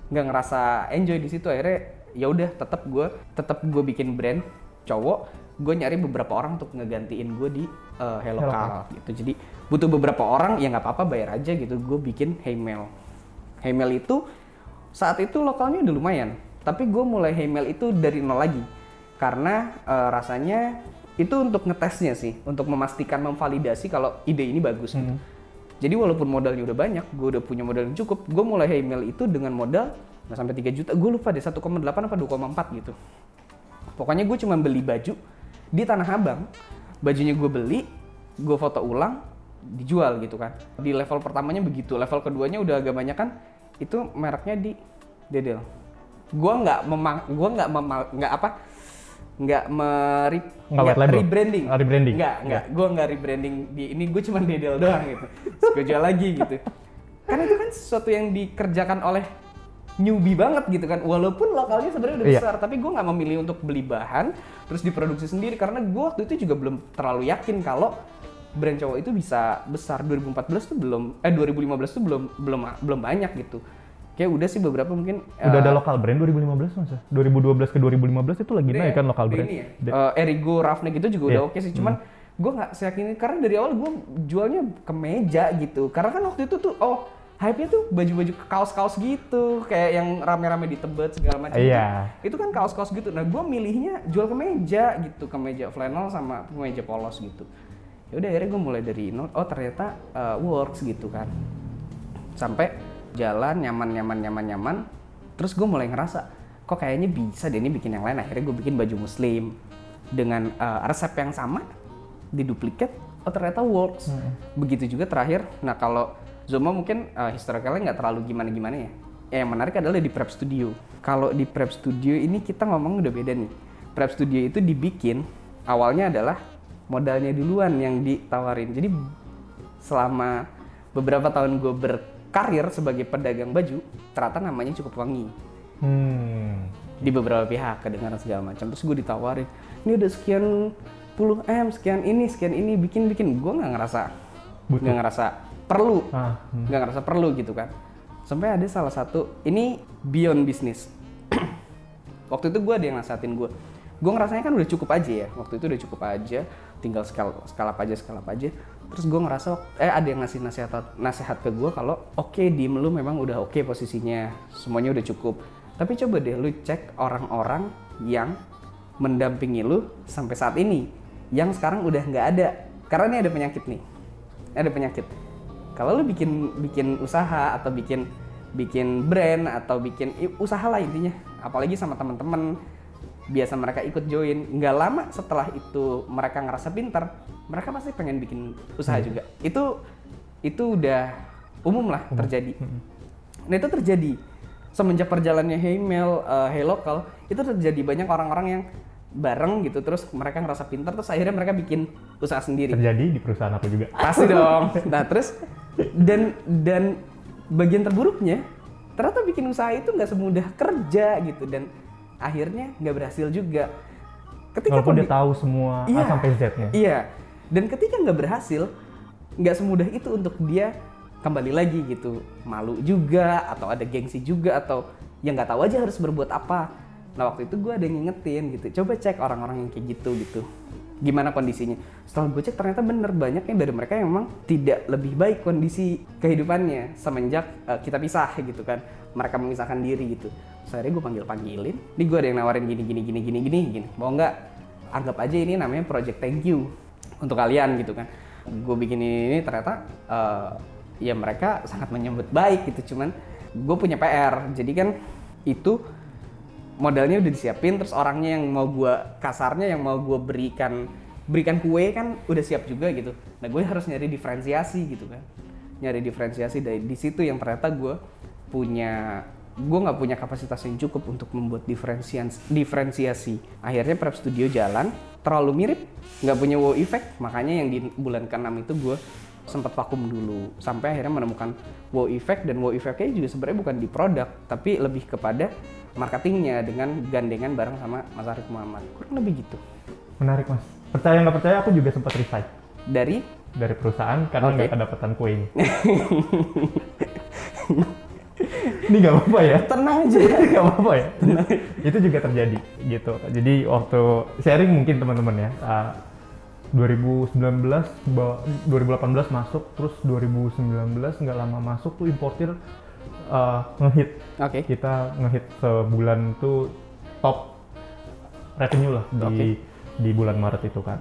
nggak ngerasa enjoy di situ. Akhirnya ya udah tetap gue tetap gue bikin brand cowok gue nyari beberapa orang untuk ngegantiin gue di uh, Hello gitu. Jadi butuh beberapa orang ya nggak apa-apa bayar aja gitu. Gue bikin Heymail Heymail itu saat itu lokalnya udah lumayan tapi gue mulai Heymail itu dari nol lagi. Karena eh, rasanya itu untuk ngetesnya sih untuk memastikan memvalidasi kalau ide ini bagus gitu. Hmm. jadi walaupun modalnya udah banyak gue udah punya modal yang cukup gue mulai Heymail itu dengan modal nggak sampai 3 juta. Gue lupa deh 1,8 apa 2,4 gitu. Pokoknya gue cuma beli baju di Tanah Abang. Bajunya gue beli gue foto ulang dijual gitu kan. Di level pertamanya begitu level keduanya udah agak banyak kan itu mereknya di Dedel gue nggak memang gue nggak nggak apa nggak meri Nggak rebranding. Oh, rebranding? nggak nggak. Gue nggak rebranding di ini gue cuma Dedel doang gitu. Gue jual lagi gitu. Karena itu kan sesuatu yang dikerjakan oleh newbie banget gitu kan. Walaupun lokalnya sebenarnya udah Iya. besar tapi gue nggak memilih untuk beli bahan terus diproduksi sendiri. Karena gue waktu itu juga belum terlalu yakin kalau brand cowok itu bisa besar. 2014 tuh belum eh 2015 tuh belum belum belum banyak gitu kayak udah sih beberapa mungkin Udah eh, ada lokal brand 2015 masa? 2012 ke 2015 itu lagi naik kan lokal brand. ya? De- Eh, Erigo, Roughneck itu juga udah Iya. oke sih. Cuman gue nggak seyakin ini karena dari awal gue jualnya ke meja gitu. Karena kan waktu itu tuh oh hype-nya tuh baju-baju kaos-kaos gitu kayak yang rame-rame di Tebet segala macam. Iya. Itu kan kaos-kaos gitu. Nah gue milihnya jual ke meja gitu, ke meja flannel sama ke meja polos gitu. Ya udah akhirnya gue mulai dari nol. Oh ternyata eh, works gitu kan. Sampai jalan nyaman nyaman nyaman nyaman. Terus gue mulai ngerasa kok kayaknya bisa deh ini bikin yang lain. Akhirnya gue bikin baju muslim dengan eh, resep yang sama diduplikat. Oh ternyata works. Begitu juga terakhir. Nah kalau Zoma mungkin uh, historicalnya nggak terlalu gimana-gimana ya. Ya, Yang menarik adalah di prep studio. Kalau di prep studio ini kita ngomong udah beda nih. Prep studio itu dibikin awalnya adalah modalnya duluan yang ditawarin. Jadi selama beberapa tahun gue berkarir sebagai pedagang baju, ternyata namanya cukup wangi. Hmm. di beberapa pihak kedengaran segala macam. Terus gue ditawarin ini udah sekian puluh m sekian ini sekian ini bikin bikin. Gue nggak ngerasa. Nggak ngerasa perlu. Ah, hmm. nggak ngerasa perlu gitu kan. Sampai ada salah satu ini beyond business. [clears throat] Waktu itu gue ada yang nasehatin gue gue ngerasanya kan udah cukup aja ya. Waktu itu udah cukup aja tinggal skala skala aja skala aja terus gue ngerasa eh ada yang ngasih nasihat nasihat ke gue kalau oke diem lu memang udah oke posisinya semuanya udah cukup. Tapi coba deh lu cek orang-orang yang mendampingi lu sampai saat ini yang sekarang udah nggak ada. Karena ini ada penyakit nih ada penyakit. Kalau lu bikin bikin usaha atau bikin bikin brand atau bikin usaha lah intinya. Apalagi sama teman-teman biasa mereka ikut join. Nggak lama setelah itu mereka ngerasa pintar mereka pasti pengen bikin usaha juga. Itu itu udah umum lah terjadi. Nah itu terjadi. Semenjak perjalannya Heymail, uh, Hey Local itu terjadi banyak orang-orang yang bareng gitu terus mereka ngerasa pintar terus akhirnya mereka bikin usaha sendiri. Terjadi di perusahaan aku juga. Pasti [laughs] dong. Nah terus dan dan bagian terburuknya ternyata bikin usaha itu nggak semudah kerja gitu dan akhirnya nggak berhasil juga. Ketika Walaupun dia tahu semua A Iya. sampai Z-nya. Iya. Dan ketika nggak berhasil, nggak semudah itu untuk dia kembali lagi gitu. Malu juga atau ada gengsi juga atau yang nggak tahu aja harus berbuat apa. Nah waktu itu gue ada yang ngingetin gitu. Coba cek orang-orang yang kayak gitu gitu. Gimana kondisinya? Setelah gue cek ternyata bener banyak yang dari mereka yang memang tidak lebih baik kondisi kehidupannya semenjak eh, kita pisah gitu kan. Mereka memisahkan diri gitu. Akhirnya gue panggil panggilin. Nih gue ada yang nawarin gini gini gini gini gini gini. Mau nggak? Anggap aja ini namanya project thank you untuk kalian gitu kan. Gue bikin ini, ini ternyata eh, ya mereka sangat menyambut baik gitu. Cuman gue punya PR jadi kan itu modalnya udah disiapin terus orangnya yang mau gue kasarnya yang mau gue berikan berikan kue kan udah siap juga gitu. Nah gue harus nyari diferensiasi gitu kan. Nyari diferensiasi dari di situ yang ternyata gue punya gue nggak punya kapasitas yang cukup untuk membuat diferensiasi diferensiasi. Akhirnya prep studio jalan terlalu mirip nggak punya wow effect. Makanya yang di bulan ke-6 itu gue sempat vakum dulu sampai akhirnya menemukan wow effect dan wow effectnya juga sebenarnya bukan di produk tapi lebih kepada marketingnya dengan gandengan bareng sama Mas Arif Muhammad. Kurang lebih gitu. Menarik mas. Percaya nggak percaya aku juga sempat resign. Dari? Dari perusahaan karena nggak kedapatan kuenya. [laughs] Ini nggak apa-apa ya? tenang aja [laughs] Nggak apa-apa ya? itu juga terjadi gitu. Jadi waktu sharing mungkin teman-teman ya. uh, 2019, ba- 2018 masuk, terus 2019 nggak lama masuk tuh importir uh, ngehit. oke Kita ngehit sebulan tuh top revenue lah di Oke. di bulan Maret itu kan.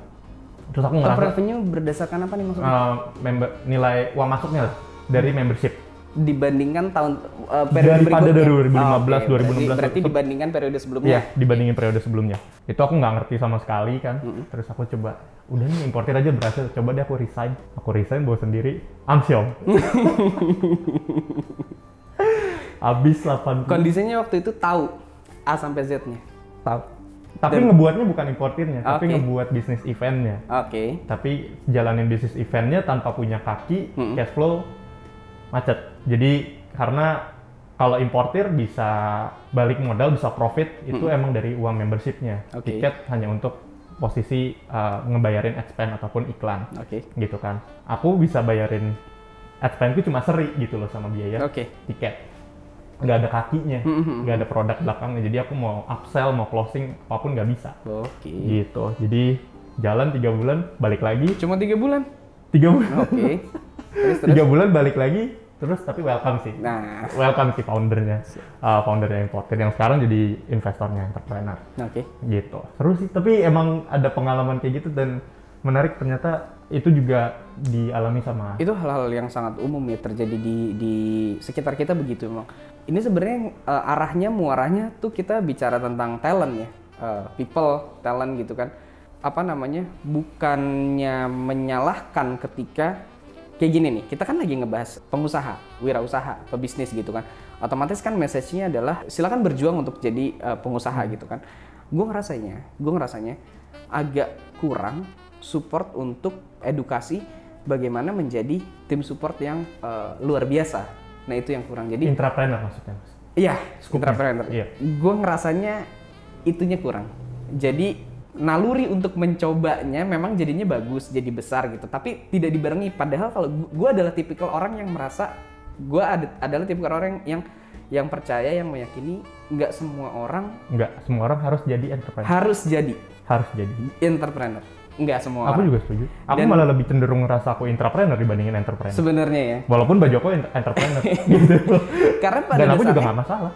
Terus aku top ngerasa revenue berdasarkan apa nih maksudnya uh, member nilai uang masuknya lah dari membership. Dibandingkan tahun uh, periode Daripada berikutnya. dari 2015, Oh. Berarti- 2016. berarti dibandingkan periode sebelumnya Iya, dibandingin periode sebelumnya. Itu aku nggak ngerti sama sekali kan. Terus aku coba, udah nih importir aja berhasil. Coba deh aku resign. Aku resign bawa sendiri. Amsyong. [laughs] Habis 8 kondisinya waktu itu tahu A sampai Z-nya tahu Tapi Dan- ngebuatnya bukan importirnya, tapi Oke. ngebuat bisnis eventnya. oke Tapi jalanin bisnis eventnya tanpa punya kaki, Mm-mm. cash flow macet. Jadi karena kalau importir bisa balik modal, bisa profit, itu emang dari uang membershipnya. Oke. Tiket hanya untuk posisi uh, ngebayarin ad spend ataupun iklan, oke gitu kan. Aku bisa bayarin ad spendku cuma seri gitu loh sama biaya oke tiket. Nggak ada kakinya, nggak ada produk belakangnya. Jadi aku mau upsell, mau closing, apa pun nggak bisa. oke Gitu. Jadi jalan tiga bulan, balik lagi. cuma tiga bulan Tiga bulan. oke [laughs] terus terus tiga bulan balik lagi terus tapi welcome sih. Nah. Welcome sih foundernya. Uh, foundernya importer yang sekarang jadi investornya entrepreneur. Oke. Gitu. Seru sih tapi emang ada pengalaman kayak gitu dan menarik ternyata itu juga dialami sama itu hal-hal yang sangat umum ya terjadi di di sekitar kita begitu memang ini sebenarnya eh, arahnya muaranya tuh kita bicara tentang talent ya. Eh, people talent gitu kan. Apa namanya? Bukannya menyalahkan ketika kayak gini nih kita kan lagi ngebahas pengusaha wirausaha pebisnis gitu kan otomatis kan message-nya adalah silakan berjuang untuk jadi eh, pengusaha gitu kan gue ngerasanya gue ngerasanya agak kurang support untuk edukasi bagaimana menjadi tim support yang eh, luar biasa nah itu yang kurang jadi intrapreneur maksudnya mas Iya, Scoop-nya. entrepreneur. Iya. Gue ngerasanya itunya kurang. Jadi naluri untuk mencobanya memang jadinya bagus, jadi besar gitu. Tapi tidak dibarengi. Padahal kalau gue adalah tipikal orang yang merasa gue ad adalah tipikal orang yang yang percaya, yang meyakini nggak semua orang nggak semua orang harus jadi entrepreneur harus jadi harus jadi entrepreneur. Nggak semua aku orang. juga setuju aku Dan- malah lebih cenderung ngerasa aku intrapreneur dibandingin entrepreneur Sebenarnya ya. walaupun baju aku ent- entrepreneur [laughs] gitu Karena pada dan aku juga nggak masalah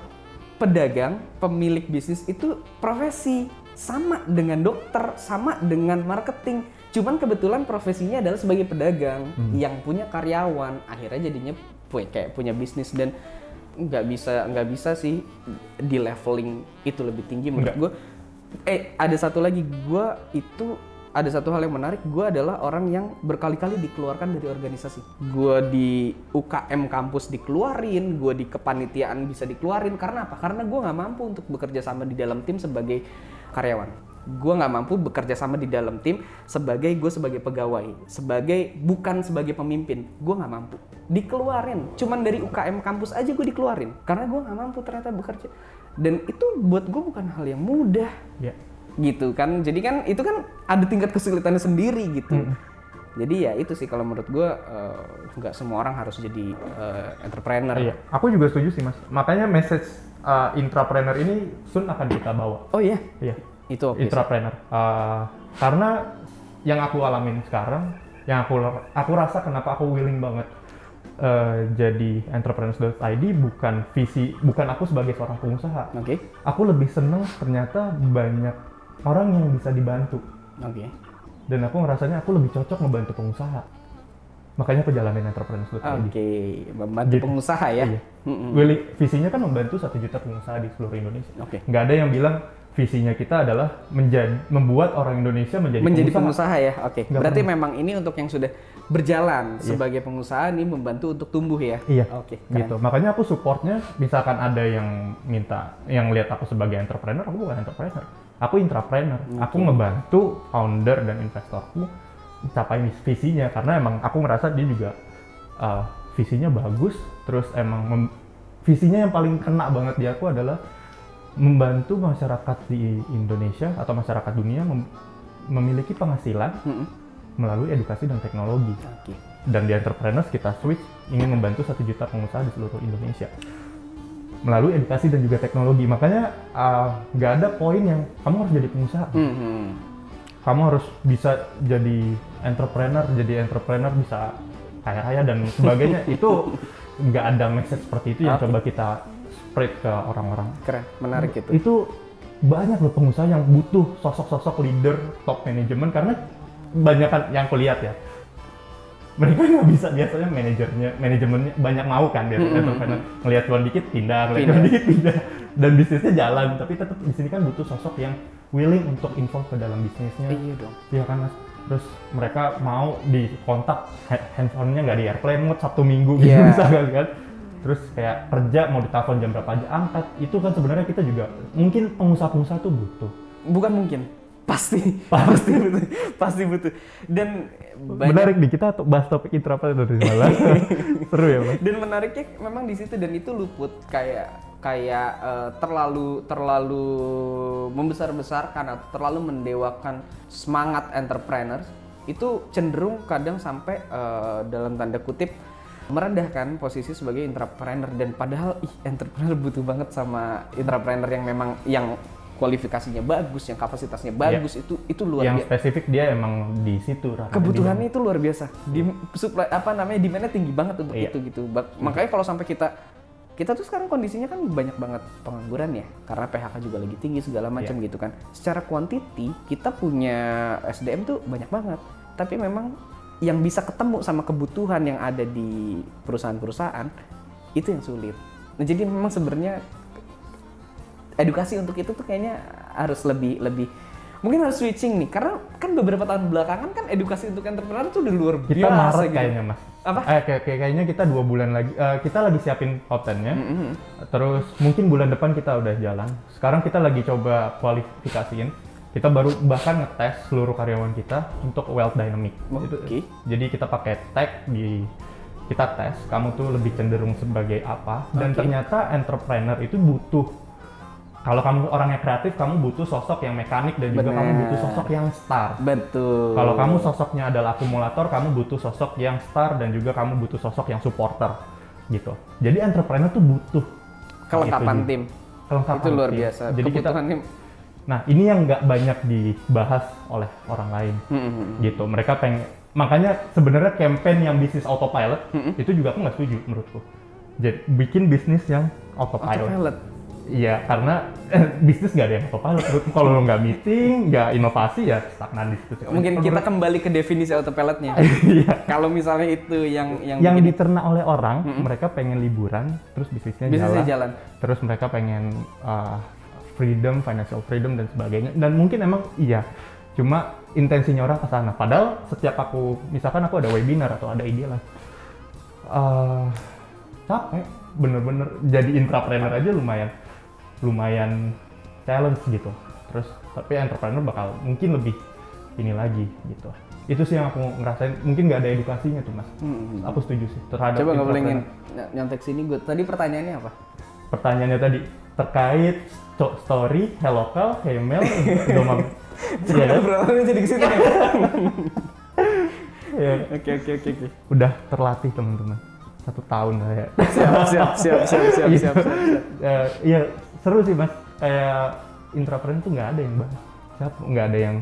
pedagang, pemilik bisnis itu profesi sama dengan dokter, sama dengan marketing. Cuman kebetulan profesinya adalah sebagai pedagang yang punya karyawan, akhirnya jadinya kayak punya bisnis dan nggak bisa nggak bisa sih di leveling itu lebih tinggi menurut gue. Eh ada satu lagi gue itu ada satu hal yang menarik. Gue adalah orang yang berkali-kali dikeluarkan dari organisasi. Gue di UKM kampus dikeluarin gue di kepanitiaan bisa dikeluarin. Karena apa? Karena gue nggak mampu untuk bekerja sama di dalam tim sebagai karyawan. Gue nggak mampu bekerja sama di dalam tim sebagai gue sebagai pegawai sebagai bukan sebagai pemimpin. Gue nggak mampu. Dikeluarin. Cuman dari UKM kampus aja gue dikeluarin. Karena gue nggak mampu ternyata bekerja. Dan itu buat gue bukan hal yang mudah. Ya. Gitu kan. Jadi kan itu kan ada tingkat kesulitannya sendiri gitu. Jadi ya itu sih kalau menurut gue eh, nggak semua orang harus jadi eh, entrepreneur. Iya, aku juga setuju sih mas. Makanya message uh, intrapreneur ini soon akan kita bawa. oh iya Iya, itu sih. intrapreneur. Uh, karena yang aku alamin sekarang, yang aku aku rasa kenapa aku willing banget uh, jadi entrepreneurs.id bukan visi, bukan aku sebagai seorang pengusaha. oke Aku lebih seneng ternyata banyak orang yang bisa dibantu. oke Dan aku ngerasanya aku lebih cocok ngebantu pengusaha. Makanya aku jalanin entrepreneurs.id. oke membantu Gitu. pengusaha ya Iya. Willy, visinya kan membantu satu juta pengusaha di seluruh Indonesia. oke Nggak ada yang bilang visinya kita adalah menjadi membuat orang Indonesia menjadi, menjadi pengusaha. pengusaha ya oke Nggak berarti pernah. memang ini untuk yang sudah berjalan sebagai pengusaha ini membantu untuk tumbuh ya Iya. oke keren. gitu. Makanya aku supportnya misalkan ada yang minta yang lihat aku sebagai entrepreneur, aku bukan entrepreneur. Aku intrapreneur. Aku ngebantu founder dan investorku mis- visinya karena emang aku ngerasa dia juga uh, visinya bagus, terus emang visinya yang paling kena banget di aku adalah membantu masyarakat di Indonesia atau masyarakat dunia mem- memiliki penghasilan Mm-mm. melalui edukasi dan teknologi. Oke. Dan di entrepreneurs kita switch ingin membantu satu juta pengusaha di seluruh Indonesia. Melalui edukasi dan juga teknologi. Makanya uh, nggak ada poin yang kamu harus jadi pengusaha. Mhm. Kamu harus bisa jadi entrepreneur jadi entrepreneur bisa kaya raya dan sebagainya. [laughs] Itu nggak ada message seperti itu yang Oke. coba kita spread ke orang-orang. Keren menarik itu. itu. Banyak loh pengusaha yang butuh sosok-sosok leader top manajemen karena banyak kan yang kulihat ya. Mereka nggak bisa biasanya manajernya manajemennya banyak mau kan biasanya Mm-mm. entrepreneur. Ngelihat cuan dikit pindah ngelihat cuan dikit pindah. Dan bisnisnya jalan tapi tetap di sini kan butuh sosok yang willing untuk involve ke dalam bisnisnya. Iya dong. Iya kan mas? Terus mereka mau di kontak ha- handphonenya nggak di airplane mode sabtu minggu gitu Iya. misalkan kan? Terus kayak kerja mau ditelepon jam berapa aja angkat. Itu kan sebenarnya kita juga mungkin pengusaha-pengusaha tuh butuh. Bukan mungkin. Pasti. [laughs] Pasti. Butuh. Pasti butuh. Dan banyak menarik nih kita bahas topik intrapreneur dari malam [laughs] seru ya mas? Dan menariknya memang di situ dan itu luput kayak kayak eh, terlalu terlalu membesar-besarkan atau terlalu mendewakan semangat entrepreneurs itu cenderung kadang sampai eh, dalam tanda kutip merendahkan posisi sebagai entrepreneur dan padahal ih entrepreneur butuh banget sama entrepreneur yang memang yang kualifikasinya bagus, yang kapasitasnya bagus itu itu luar yang biasa. spesifik dia emang di situ kebutuhannya itu luar biasa. Di supply apa namanya demandnya tinggi banget untuk Iya. itu gitu. Ba- makanya kalau sampai kita kita tuh sekarang kondisinya kan banyak banget pengangguran ya karena PHK juga lagi tinggi segala macam Iya. gitu kan. Secara quantity kita punya SDM tuh banyak banget. Tapi memang yang bisa ketemu sama kebutuhan yang ada di perusahaan-perusahaan itu yang sulit. Nah jadi memang sebenarnya edukasi untuk itu tuh kayaknya harus lebih lebih mungkin harus switching nih. Karena kan beberapa tahun belakangan kan edukasi untuk entrepreneur tuh udah luar kita biasa Maret gitu. kayaknya mas Apa? eh kayak, kayak- kayaknya kita dua bulan lagi eh, kita lagi siapin kontennya Mm-hmm. terus mungkin bulan depan kita udah jalan sekarang kita lagi coba kualifikasiin kita baru bahkan ngetes seluruh karyawan kita untuk wealth dynamic Oke. jadi kita pakai tag di kita tes kamu tuh lebih cenderung sebagai apa dan Oke. ternyata entrepreneur itu butuh kalau kamu orangnya kreatif kamu butuh sosok yang mekanik dan juga kamu butuh sosok yang star betul kalau kamu sosoknya adalah akumulator, kamu butuh sosok yang star dan juga kamu butuh sosok yang supporter gitu. Jadi entrepreneur tuh butuh kelengkapan itu tim kelengkapan itu luar tim. biasa Jadi kita, nah ini yang nggak banyak dibahas oleh orang lain Mm-mm. gitu. Mereka pengen, makanya sebenarnya campaign yang bisnis autopilot Mm-mm. itu juga aku nggak setuju menurutku. Jadi bikin bisnis yang autopilot. autopilot Iya, karena eh, bisnis nggak ada yang autopilot. Kalau lo nggak meeting, nggak inovasi ya stagnan di situ. mungkin kita kembali ke definisi autopilotnya [laughs] Iya. kalau misalnya itu yang yang, yang bikin diternak oleh orang, mereka pengen liburan, terus bisnisnya bisnisnya jalan, jalan terus mereka pengen uh, freedom, financial freedom dan sebagainya. Dan mungkin emang iya, cuma intensinya orang ke sana. Padahal setiap aku, misalkan aku ada webinar atau ada ide lah, uh, capek, bener-bener jadi intrapreneur aja lumayan, lumayan challenge gitu. Terus tapi entrepreneur bakal mungkin lebih ini lagi gitu. Itu sih yang aku ngerasain. Mungkin nggak ada edukasinya tuh mas. Mm-mm. Aku setuju sih terhadap coba nggak boleh nyontek sini gue tadi pertanyaannya apa Pertanyaannya tadi terkait sto- story, hellocal, email, [laughs] domam. Iya kan? Jadi ke situ ya? [laughs] Iya. Oke oke oke oke. Udah terlatih teman-teman. Satu tahun lah ya. Siap siap siap siap siap Iya. siap. siap. Iya seru sih mas. Kayak intrapreneur tuh nggak ada yang bahas. Siapa? Nggak ada yang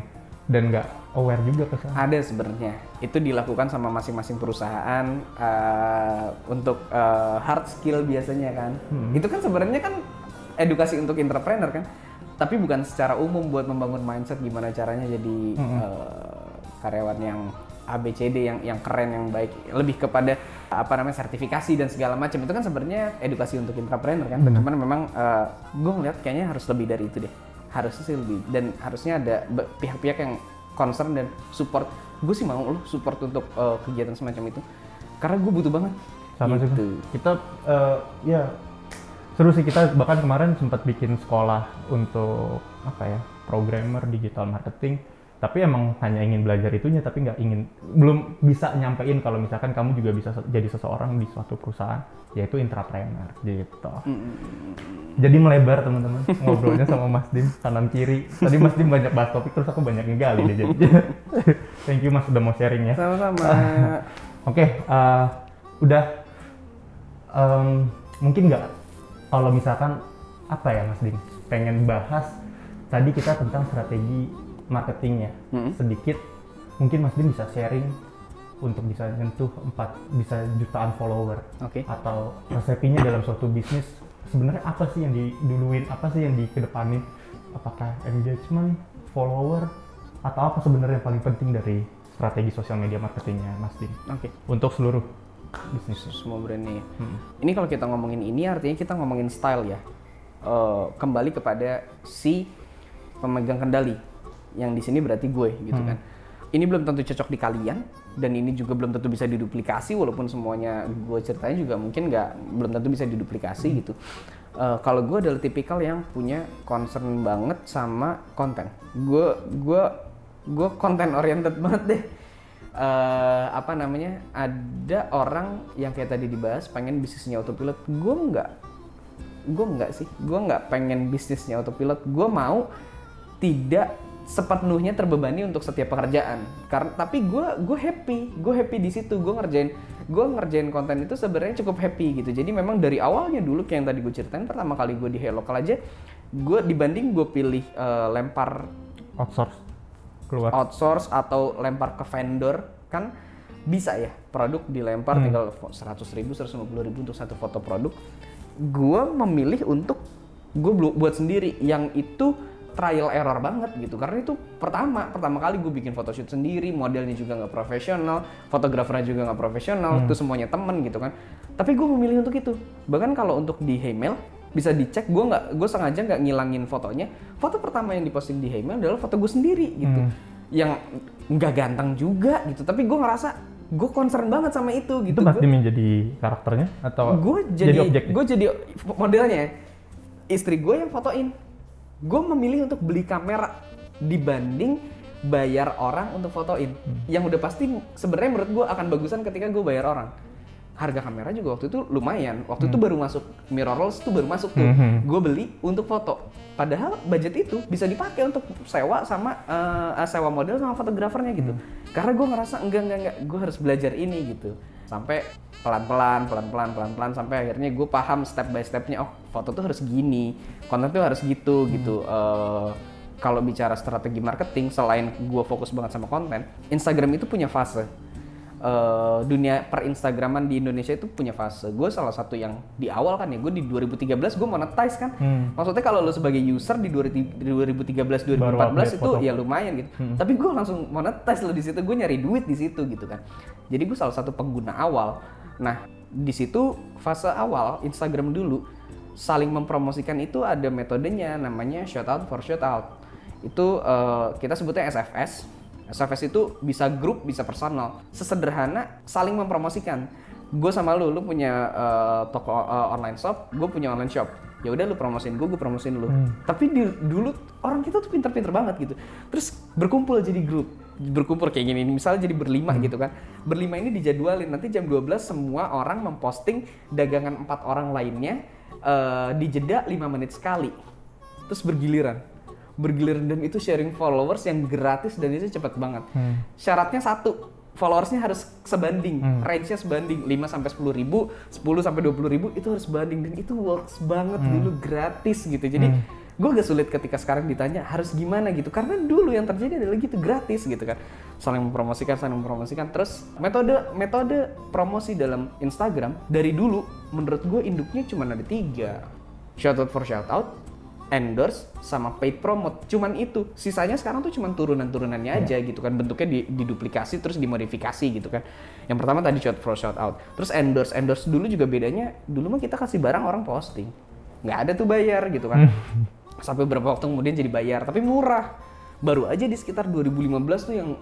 dan nggak aware juga ke sana. Ada sebenarnya. Itu dilakukan sama masing-masing perusahaan eh, untuk eh, hard skill biasanya kan. Itu kan sebenarnya kan edukasi untuk entrepreneur kan. Tapi bukan secara umum buat membangun mindset gimana caranya jadi eh, karyawan yang ABCD yang yang keren yang baik. Lebih kepada apa namanya sertifikasi dan segala macam. Itu kan sebenarnya edukasi untuk entrepreneur kan. Benar. cuman memang gue ngeliat kayaknya harus lebih dari itu deh. Harusnya sih lebih. Dan harusnya ada pihak-pihak yang concern dan support. Gue sih mau loh support untuk eh, kegiatan semacam itu. Karena gue butuh banget. Sama sih gitu. kita eh, ya seru sih. Kita bahkan kemarin sempat bikin sekolah untuk apa ya programmer digital marketing tapi emang hanya ingin belajar itunya tapi nggak ingin belum bisa nyampein kalau misalkan kamu juga bisa jadi seseorang di suatu perusahaan yaitu intrapreneur gitu. Jadi melebar teman-teman ngobrolnya sama Mas Dim kanan kiri. Tadi Mas Dim banyak bahas topik terus aku banyak ngegali deh jadi. [laughs] Thank you Mas udah mau sharing ya. Sama-sama. [laughs] Oke, eh, udah em, mungkin nggak kalau misalkan apa ya Mas Dim? Pengen bahas tadi kita tentang strategi marketingnya Mm-mm. sedikit mungkin Mas Dim bisa sharing untuk bisa nyentuh empat bisa jutaan follower oke atau resepinya dalam suatu bisnis sebenarnya apa sih yang diduluin apa sih yang dikedepanin apakah engagement follower atau apa sebenarnya yang paling penting dari strategi sosial media marketingnya Mas Dim oke untuk seluruh bisnis. semua brandnya ya. Hmm. Ini kalau kita ngomongin ini artinya kita ngomongin style ya. Eh, kembali kepada si pemegang kendali yang di sini berarti gue gitu kan. Ini belum tentu cocok di kalian dan ini juga belum tentu bisa diduplikasi walaupun semuanya gue ceritanya juga mungkin nggak belum tentu bisa diduplikasi gitu. Eh, kalau gue adalah tipikal yang punya concern banget sama konten. Gue gue gue konten oriented banget deh eh apa namanya ada orang yang kayak tadi dibahas pengen bisnisnya autopilot gue nggak gue nggak sih gue nggak pengen bisnisnya autopilot gue mau tidak sepenuhnya terbebani untuk setiap pekerjaan. Karena tapi gue gue happy gue happy di situ. Gue ngerjain gue ngerjain konten itu sebenarnya cukup happy gitu. Jadi memang dari awalnya dulu kayak yang tadi gue ceritain pertama kali gue di Hellocal aja gue dibanding gue pilih eh, lempar Outsource. Keluar. outsource atau lempar ke vendor kan bisa ya produk dilempar tinggal 100 ribu 150 ribu untuk satu foto produk. Gue memilih untuk gue buat sendiri. Yang itu trial error banget gitu. Karena itu pertama pertama kali gue bikin photoshoot sendiri modelnya juga nggak profesional fotografernya juga nggak profesional itu semuanya temen gitu kan. Tapi gue memilih untuk itu. Bahkan kalau untuk di Heymail bisa dicek gue nggak gue sengaja nggak ngilangin fotonya. Foto pertama yang diposting di Heymail adalah foto gue sendiri gitu. Yang nggak ganteng juga gitu. Tapi gue ngerasa gue concern banget sama itu Itu gitu. Mas Gua- Dim yang jadi karakternya atau gue jadi, objek? gue jadi modelnya. Istri gue yang fotoin gue memilih untuk beli kamera dibanding bayar orang untuk fotoin. Yang udah pasti sebenarnya menurut gue akan bagusan ketika gue bayar orang. Harga kamera juga waktu itu lumayan. Waktu itu baru masuk mirrorless itu baru masuk tuh. Mhm. gue beli untuk foto. Padahal budget itu bisa dipakai untuk sewa sama eh, sewa model sama fotografernya gitu. Karena gue ngerasa enggak enggak enggak. Gue harus belajar ini gitu sampai pelan-pelan pelan-pelan pelan-pelan sampai akhirnya gue paham step by stepnya oh foto tuh harus gini konten tuh harus gitu gitu. Eh, kalau bicara strategi marketing selain gue fokus banget sama konten Instagram itu punya fase eh, dunia per Instagraman di Indonesia itu punya fase. Gue salah satu yang di awal kan ya, gue di 2013 gue monetize kan. Hmm. Maksudnya kalau lo sebagai user di 2013 2014 Baru update itu foto. ya lumayan gitu. Tapi gue langsung monetize lo di situ, gue nyari duit di situ gitu kan. Jadi gue salah satu pengguna awal. Nah di situ fase awal Instagram dulu saling mempromosikan itu ada metodenya namanya shout out for shout out. Itu eh, kita sebutnya SFS. SFS itu bisa grup, bisa personal. Sesederhana saling mempromosikan. Gue sama lu, lu punya eh, toko eh, online shop, gue punya online shop. Ya udah lu promosin gue, gue promosin lu. Tapi di, dulu orang kita tuh pinter-pinter banget gitu. Terus berkumpul jadi grup. Berkumpul kayak gini, misalnya jadi berlima gitu kan. Berlima ini dijadwalin, nanti jam 12 semua orang memposting dagangan empat orang lainnya eh, di jeda 5 menit sekali. Terus bergiliran bergiliran dan itu sharing followers yang gratis dan itu cepat banget. Syaratnya satu, followersnya harus sebanding, range-nya sebanding. 5 sampai 10 ribu, 10 sampai 20 ribu itu harus sebanding dan itu works banget dulu gratis gitu. Jadi gue gak sulit ketika sekarang ditanya harus gimana gitu. Karena dulu yang terjadi adalah gitu gratis gitu kan. Saling mempromosikan saling mempromosikan. Terus metode metode promosi dalam Instagram dari dulu menurut gue induknya cuma ada tiga. Shout out for shout out endorse sama paid promote. Cuman itu sisanya sekarang tuh cuman turunan-turunannya aja gitu kan. Bentuknya di, diduplikasi terus dimodifikasi gitu kan. Yang pertama tadi shout for shout out. Terus endorse endorse dulu juga bedanya dulu mah kita kasih barang orang posting. Nggak ada tuh bayar gitu kan. Sampai beberapa waktu kemudian jadi bayar tapi murah. Baru aja di sekitar 2015 tuh yang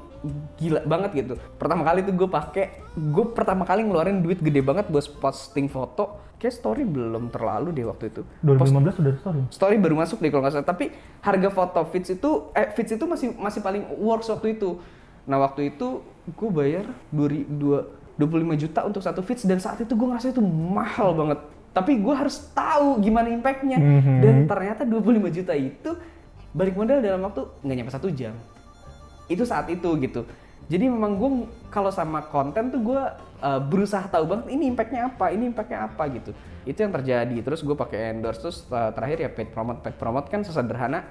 gila banget gitu. Pertama kali tuh gue pakai gue pertama kali ngeluarin duit gede banget buat posting foto. Kayak story belum terlalu deh waktu itu. 2015 udah story. story baru masuk deh kalau nggak salah. Tapi harga foto fits itu eh fits itu masih masih paling works waktu itu. Nah waktu itu gue bayar 2 25 juta untuk satu fits dan saat itu gue ngerasa itu mahal banget. Tapi gue harus tahu gimana impactnya. Mhm. dan ternyata 25 juta itu balik modal dalam waktu nggak nyampe satu jam itu saat itu gitu. Jadi memang gue kalau sama konten tuh gue uh, berusaha tahu banget ini impactnya apa ini impactnya apa gitu. Itu yang terjadi. Terus gue pakai endorse terus uh, terakhir ya paid promote. Paid promote kan sesederhana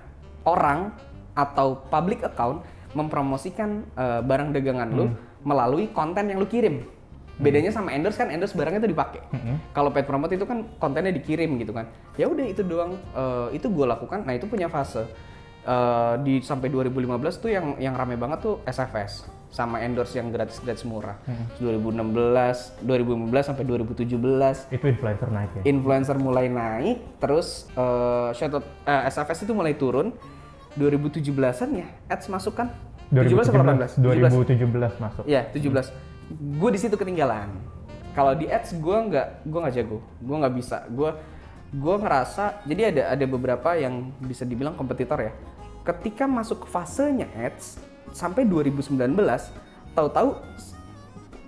orang atau public account mempromosikan uh, barang dagangan lu melalui konten yang lu kirim. Bedanya sama endorse kan endorse barangnya tuh dipakai. Kalau paid promote itu kan kontennya dikirim gitu kan. Ya udah itu doang uh, itu gue lakukan. Nah itu punya fase Eh, di sampai 2015 tuh yang yang rame banget tuh SFS sama endorse yang gratis-gratis murah. 2016, 2015 sampai 2017 Itu influencer naik ya. influencer mulai naik, terus eh shoutout eh, SFS itu mulai turun. 2017-an ya ads masuk kan? 17 atau 18? 17. 2017 masuk. Iya, 17. Gue di situ ketinggalan. Kalau di ads gue nggak, gue nggak jago, gue nggak bisa. Gue gue ngerasa, jadi ada ada beberapa yang bisa dibilang kompetitor ya. Ketika masuk ke fasenya ads sampai 2019, tahu-tahu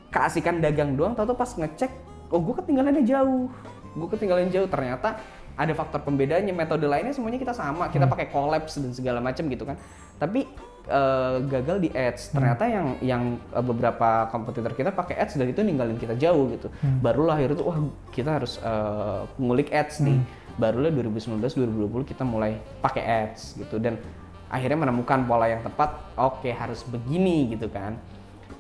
keasikan dagang doang, tahu-tahu pas ngecek, oh gue ketinggalannya jauh, gue ketinggalan jauh. Ternyata ada faktor pembedanya, metode lainnya semuanya kita sama, kita pakai collabs dan segala macam gitu kan. Tapi eh, gagal di ads. Ternyata yang yang eh, beberapa kompetitor kita pakai ads dan itu ninggalin kita jauh gitu. Barulah akhirnya tuh wah kita harus eh, ngulik ads nih. Barulah 2019 2020 kita mulai pakai ads gitu dan akhirnya menemukan pola yang tepat. Oke, harus begini gitu kan.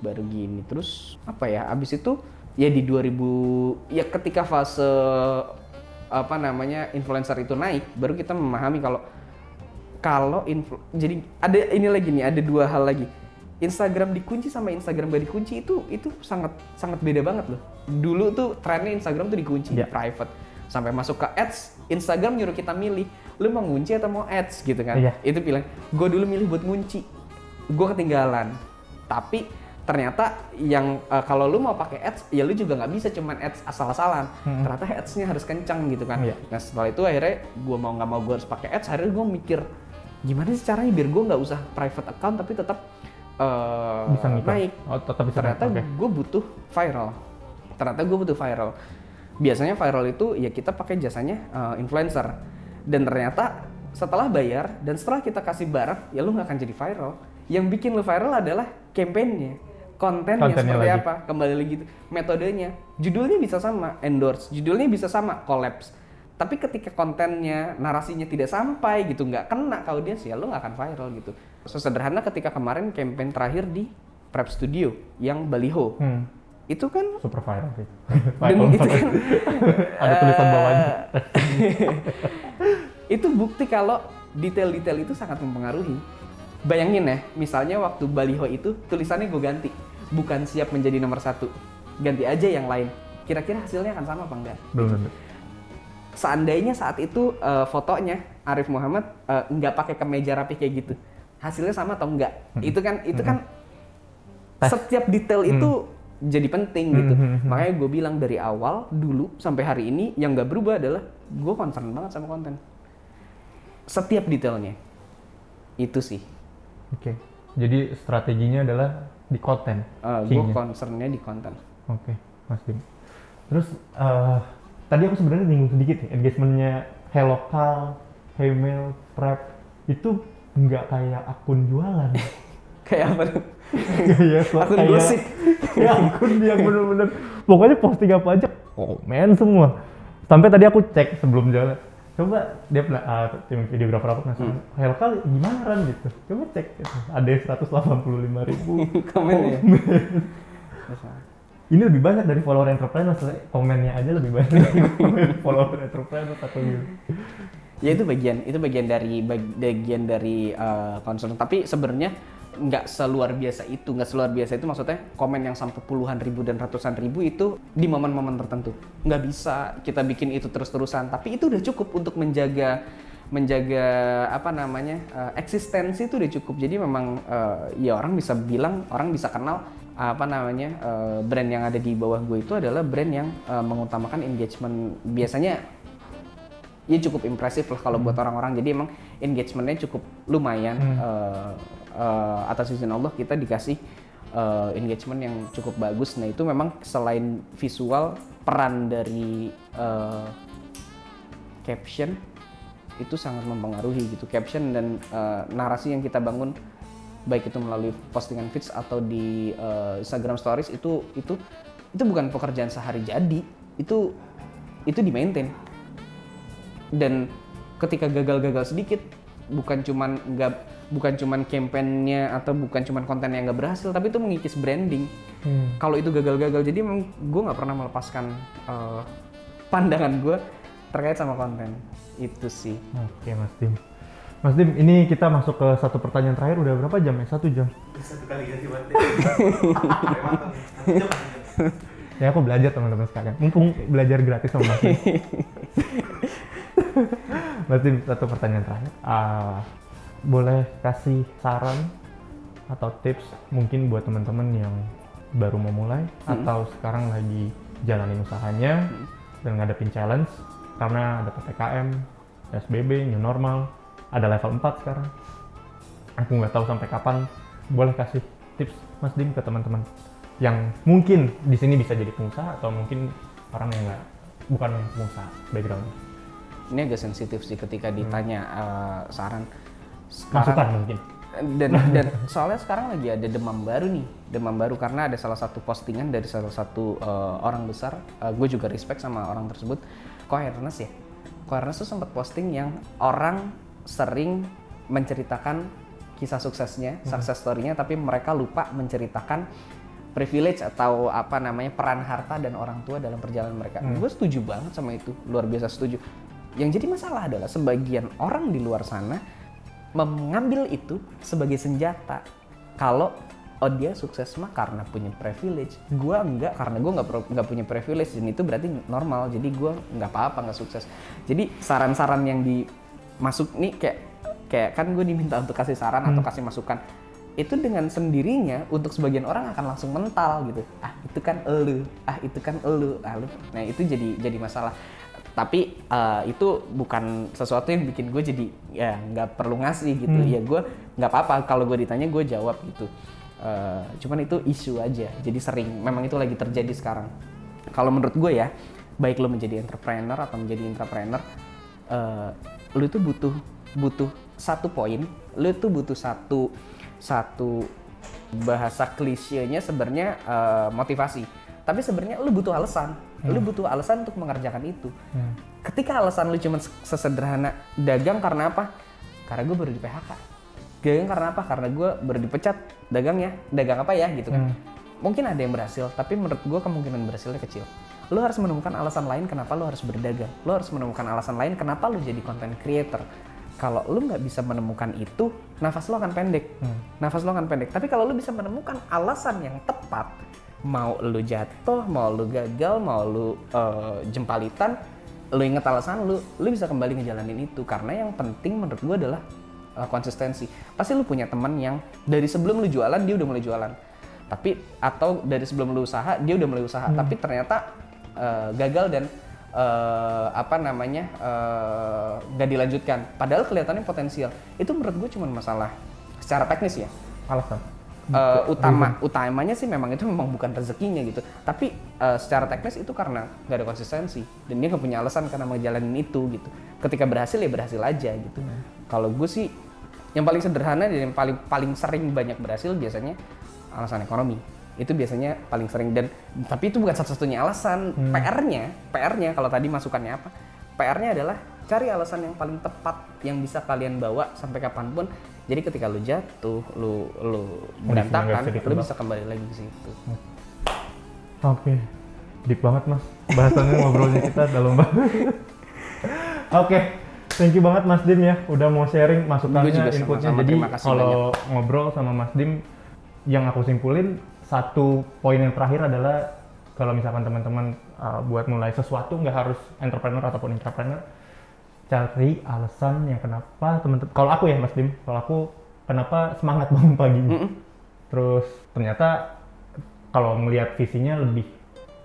Baru gini. Terus apa ya? Abis itu ya di 2000 ya ketika fase apa namanya influencer itu naik baru kita memahami kalau kalau influ jadi ada ini lagi nih ada dua hal lagi. Instagram dikunci sama Instagram gak dikunci itu itu sangat sangat beda banget loh. Dulu tuh trennya Instagram tuh dikunci Ya. private. Sampai masuk ke ads Instagram nyuruh kita milih lu mau ngunci atau mau ads? gitu kan. Iya. itu pilihan gue dulu milih buat ngunci. Gue ketinggalan. Tapi ternyata yang eh, kalau lu mau pakai ads ya lu juga nggak bisa cuman ads asal-asalan. Ternyata adsnya harus kencang gitu kan. Iya. nah setelah itu akhirnya gue mau nggak mau gue harus pakai ads akhirnya gue mikir gimana sih caranya biar gue nggak usah private account tapi tetap eh, Bisa ngiklan. naik Oh, tetap bisa ternyata naik. Oke. gue butuh viral. Ternyata gue butuh viral. Biasanya viral itu ya kita pakai jasanya uh, influencer. Dan ternyata setelah bayar dan setelah kita kasih barang ya lu nggak akan jadi viral. Yang bikin lu viral adalah campaignnya. Kontennya Kontennya seperti lagi. apa? Kembali lagi metodenya. Judulnya bisa sama endorse. Judulnya bisa sama collabs tapi ketika kontennya narasinya tidak sampai gitu nggak kena ke audiens ya lu nggak akan viral gitu sesederhana ketika kemarin campaign terakhir di Prep Studio yang baliho Hmm, itu kan super viral sih. dan [laughs] Viral itu kan [laughs] Ada tulisan bawahnya. [laughs] itu bukti kalau detail-detail itu sangat mempengaruhi. Bayangin ya, misalnya waktu baliho itu tulisannya gue ganti, bukan siap menjadi nomor satu, ganti aja yang lain. Kira-kira hasilnya akan sama apa enggak? Belum tentu. Seandainya saat itu eh, fotonya Arif Muhammad eh, nggak pakai kemeja rapi kayak gitu, hasilnya sama atau enggak? Itu kan itu kan Tes. setiap detail itu jadi penting gitu. Hmm, hmm, hmm. Makanya gue bilang dari awal dulu sampai hari ini yang nggak berubah adalah gue concern banget sama konten. Setiap detailnya. Itu sih. Oke. Jadi strateginya adalah di konten. gue Key-nya. concernnya di konten. Oke, Mas Bim. Terus eh, tadi aku sebenarnya bingung sedikit ya, engagementnya Hey Lokal, Hey Mail, Prep itu nggak kayak akun jualan. [laughs] Kayak apa tuh? [laughs] Iya, Akun kayak- gosip. [laughs] ya akun yang bener-bener pokoknya posting apa aja komen semua. Sampai tadi aku cek sebelum jalan. Coba dia pernah ah, tim videografer aku penasaran. Hey Lokal gimana Ran gitu. Coba cek gitu. Ada 185 ribu. Komen ya. Ini lebih banyak dari follower entrepreneur, komennya aja lebih banyak dari [laughs] follower entrepreneur atau gitu. ya itu bagian itu bagian dari bag- bagian dari uh, concern. Tapi sebenarnya nggak seluar biasa itu nggak seluar biasa itu maksudnya komen yang sampai puluhan ribu dan ratusan ribu itu di momen-momen tertentu. Nggak bisa kita bikin itu terus-terusan tapi itu udah cukup untuk menjaga menjaga apa namanya uh, eksistensi itu udah cukup. Jadi memang uh, ya orang bisa bilang orang bisa kenal apa namanya uh, brand yang ada di bawah gue itu adalah brand yang uh, mengutamakan engagement. Biasanya ya cukup impresif lah kalau buat orang-orang. Jadi emang engagementnya cukup lumayan. Uh, uh, atas izin Allah kita dikasih uh, engagement yang cukup bagus. Nah itu memang selain visual peran dari uh, caption itu sangat mempengaruhi gitu. Caption dan uh, narasi yang kita bangun baik itu melalui postingan feeds atau di uh, Instagram Stories itu itu itu bukan pekerjaan sehari jadi itu itu di maintain dan ketika gagal-gagal sedikit bukan cuman nggak bukan cuman kampanyenya atau bukan cuman konten yang nggak berhasil tapi itu mengikis branding Hmm. kalau itu gagal-gagal jadi emang gue nggak pernah melepaskan uh, pandangan gue terkait sama konten itu sih Oke Mas Dim. Mas Dim, ini kita masuk ke satu pertanyaan terakhir udah berapa jam ya? Satu jam. satu kali ganti baterai. Ya aku belajar teman-teman sekalian. Mumpung belajar gratis sama Mas Dim. Mas Dim, satu pertanyaan terakhir. Ah, boleh kasih saran atau tips mungkin buat teman-teman yang baru mau mulai atau sekarang lagi jalanin usahanya dan ngadepin challenge karena ada PPKM, PSBB, new normal, ada level 4 sekarang. Aku nggak tahu sampai kapan. Boleh kasih tips Mas Dim ke teman-teman yang mungkin di sini bisa jadi pengusaha atau mungkin orang yang nggak bukan pengusaha background. Ini agak sensitif sih ketika ditanya uh, saran. Masukan mungkin. Dan [laughs] dan soalnya sekarang lagi ada demam baru nih demam baru karena ada salah satu postingan dari salah satu uh, orang besar. Uh, gue juga respect sama orang tersebut. Ernest ya. Ernest tuh sempat posting yang orang sering menceritakan kisah suksesnya success story-nya tapi mereka lupa menceritakan privilege atau apa namanya peran harta dan orang tua dalam perjalanan mereka gue setuju banget sama itu luar biasa setuju yang jadi masalah adalah sebagian orang di luar sana mengambil itu sebagai senjata. Kalau oh dia sukses mah karena punya privilege, gua enggak karena gua nggak pro- nggak punya privilege dan itu berarti normal. Jadi gua nggak apa-apa nggak sukses. Jadi saran-saran yang dimasuk nih kayak kayak kan gue diminta untuk kasih saran atau kasih masukan. Itu dengan sendirinya untuk sebagian orang akan langsung mental gitu. Ah itu kan elu. Ah itu kan elu. Ah lu. Nah itu jadi jadi masalah. Tapi eh, itu bukan sesuatu yang bikin gue jadi ya nggak perlu ngasih gitu. Ya gue nggak apa-apa. Kalau gue ditanya gue jawab gitu. Eh, cuman itu isu aja. Jadi sering memang itu lagi terjadi sekarang. Kalau menurut gue ya baik lo menjadi entrepreneur atau menjadi entrepreneur eh, lo itu butuh butuh satu poin lo itu butuh satu satu bahasa klisenya sebenarnya eh, motivasi. Tapi sebenarnya lu butuh alasan. Lu butuh alasan untuk mengerjakan itu. Ketika alasan lu cuma sesederhana dagang karena apa? Karena gue baru di PHK dagang karena apa? Karena gue baru dipecat dagang ya dagang apa ya gitu kan? Mungkin ada yang berhasil tapi menurut gue kemungkinan berhasilnya kecil lu harus menemukan alasan lain kenapa lu harus berdagang. Lu harus menemukan alasan lain kenapa lu jadi content creator. Kalau lu nggak bisa menemukan itu nafas lu akan pendek. Nafas lu akan pendek. Tapi kalau lu bisa menemukan alasan yang tepat mau lu jatuh mau lu gagal mau lu eh, jempalitan lu inget alasan lu lu bisa kembali ngejalanin itu. Karena yang penting menurut gua adalah eh, konsistensi. Pasti lu punya teman yang dari sebelum lu jualan dia udah mulai jualan. Tapi atau dari sebelum lu usaha dia udah mulai usaha. Tapi ternyata eh, gagal dan eh, apa namanya eh, nggak dilanjutkan. Padahal kelihatannya potensial. Itu menurut gue cuma masalah secara teknis ya. Alasan Eh, utama utamanya sih memang itu memang bukan rezekinya gitu. Tapi eh, secara teknis itu karena nggak ada konsistensi. Dan dia nggak punya alasan karena ngejalanin itu gitu. Ketika berhasil ya berhasil aja gitu. Kalau gue sih yang paling sederhana dan yang paling paling sering banyak berhasil biasanya alasan ekonomi itu biasanya paling sering. Dan tapi itu bukan satu-satunya alasan. PR-nya PR-nya kalau tadi masukannya apa? PR-nya adalah cari alasan yang paling tepat yang bisa kalian bawa sampai kapan pun. Jadi ketika lu jatuh lu lu berantakan lu bisa kembali lagi ke situ. Oke, deep banget mas. Bahasannya ngobrolnya kita dalam banget. [laughs] Oke, thank you banget Mas Dim ya, udah mau sharing masukannya, inputnya. sama-sama, Jadi terima kasih kalau ngobrol sama Mas Dim, yang aku simpulin satu poin yang terakhir adalah kalau misalkan teman-teman uh, buat mulai sesuatu nggak harus entrepreneur ataupun entrepreneur, cari alasan yang kenapa teman-teman kalau aku ya Mas Dim kalau aku kenapa semangat [laughs] bangun pagi Mm-mm. terus ternyata kalau melihat visinya lebih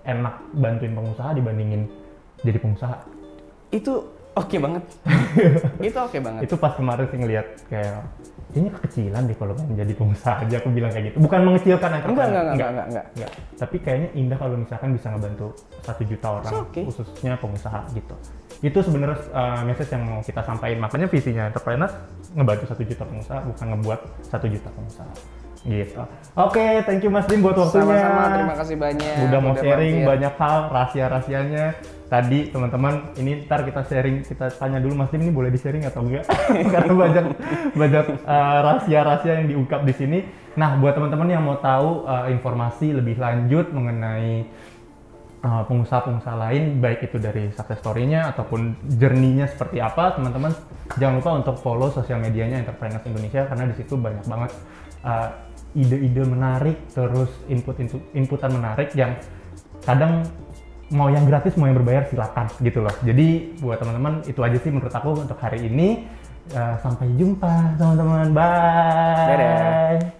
enak bantuin pengusaha dibandingin jadi pengusaha Itu oke banget. [laughs] itu oke banget. itu pas kemarin sih ngelihat kayak kayaknya kekecilan deh kalau menjadi pengusaha aja aku bilang kayak gitu bukan mengecilkan Enggak, entrepreneur. enggak, enggak, enggak, enggak. Enggak. tapi kayaknya indah kalau misalkan bisa ngebantu satu juta orang okay. khususnya pengusaha gitu itu sebenarnya uh, message yang mau kita sampaikan makanya visinya entrepreneur ngebantu satu juta pengusaha bukan ngebuat satu juta pengusaha gitu. Oke thank you Mas Dim buat waktunya. Sama-sama, terima kasih banyak. udah mau sharing mampir. banyak hal rahasia-rahasianya. Tadi teman-teman ini ntar kita sharing kita tanya dulu Mas Dim ini boleh di sharing atau enggak? [laughs] Karena banyak banyak uh, rahasia-rahasia yang diungkap di sini. Nah buat teman-teman yang mau tahu uh, informasi lebih lanjut mengenai uh, pengusaha-pengusaha lain baik itu dari success story-nya ataupun journey-nya seperti apa teman-teman jangan lupa untuk follow sosial medianya Entrepreneurs Indonesia karena di situ banyak banget uh, ide-ide menarik terus input input inputan menarik yang kadang mau yang gratis mau yang berbayar silakan gitu loh. Jadi buat teman-teman itu aja sih menurut aku untuk hari ini. Uh, sampai jumpa teman-teman. Bye. Dadah.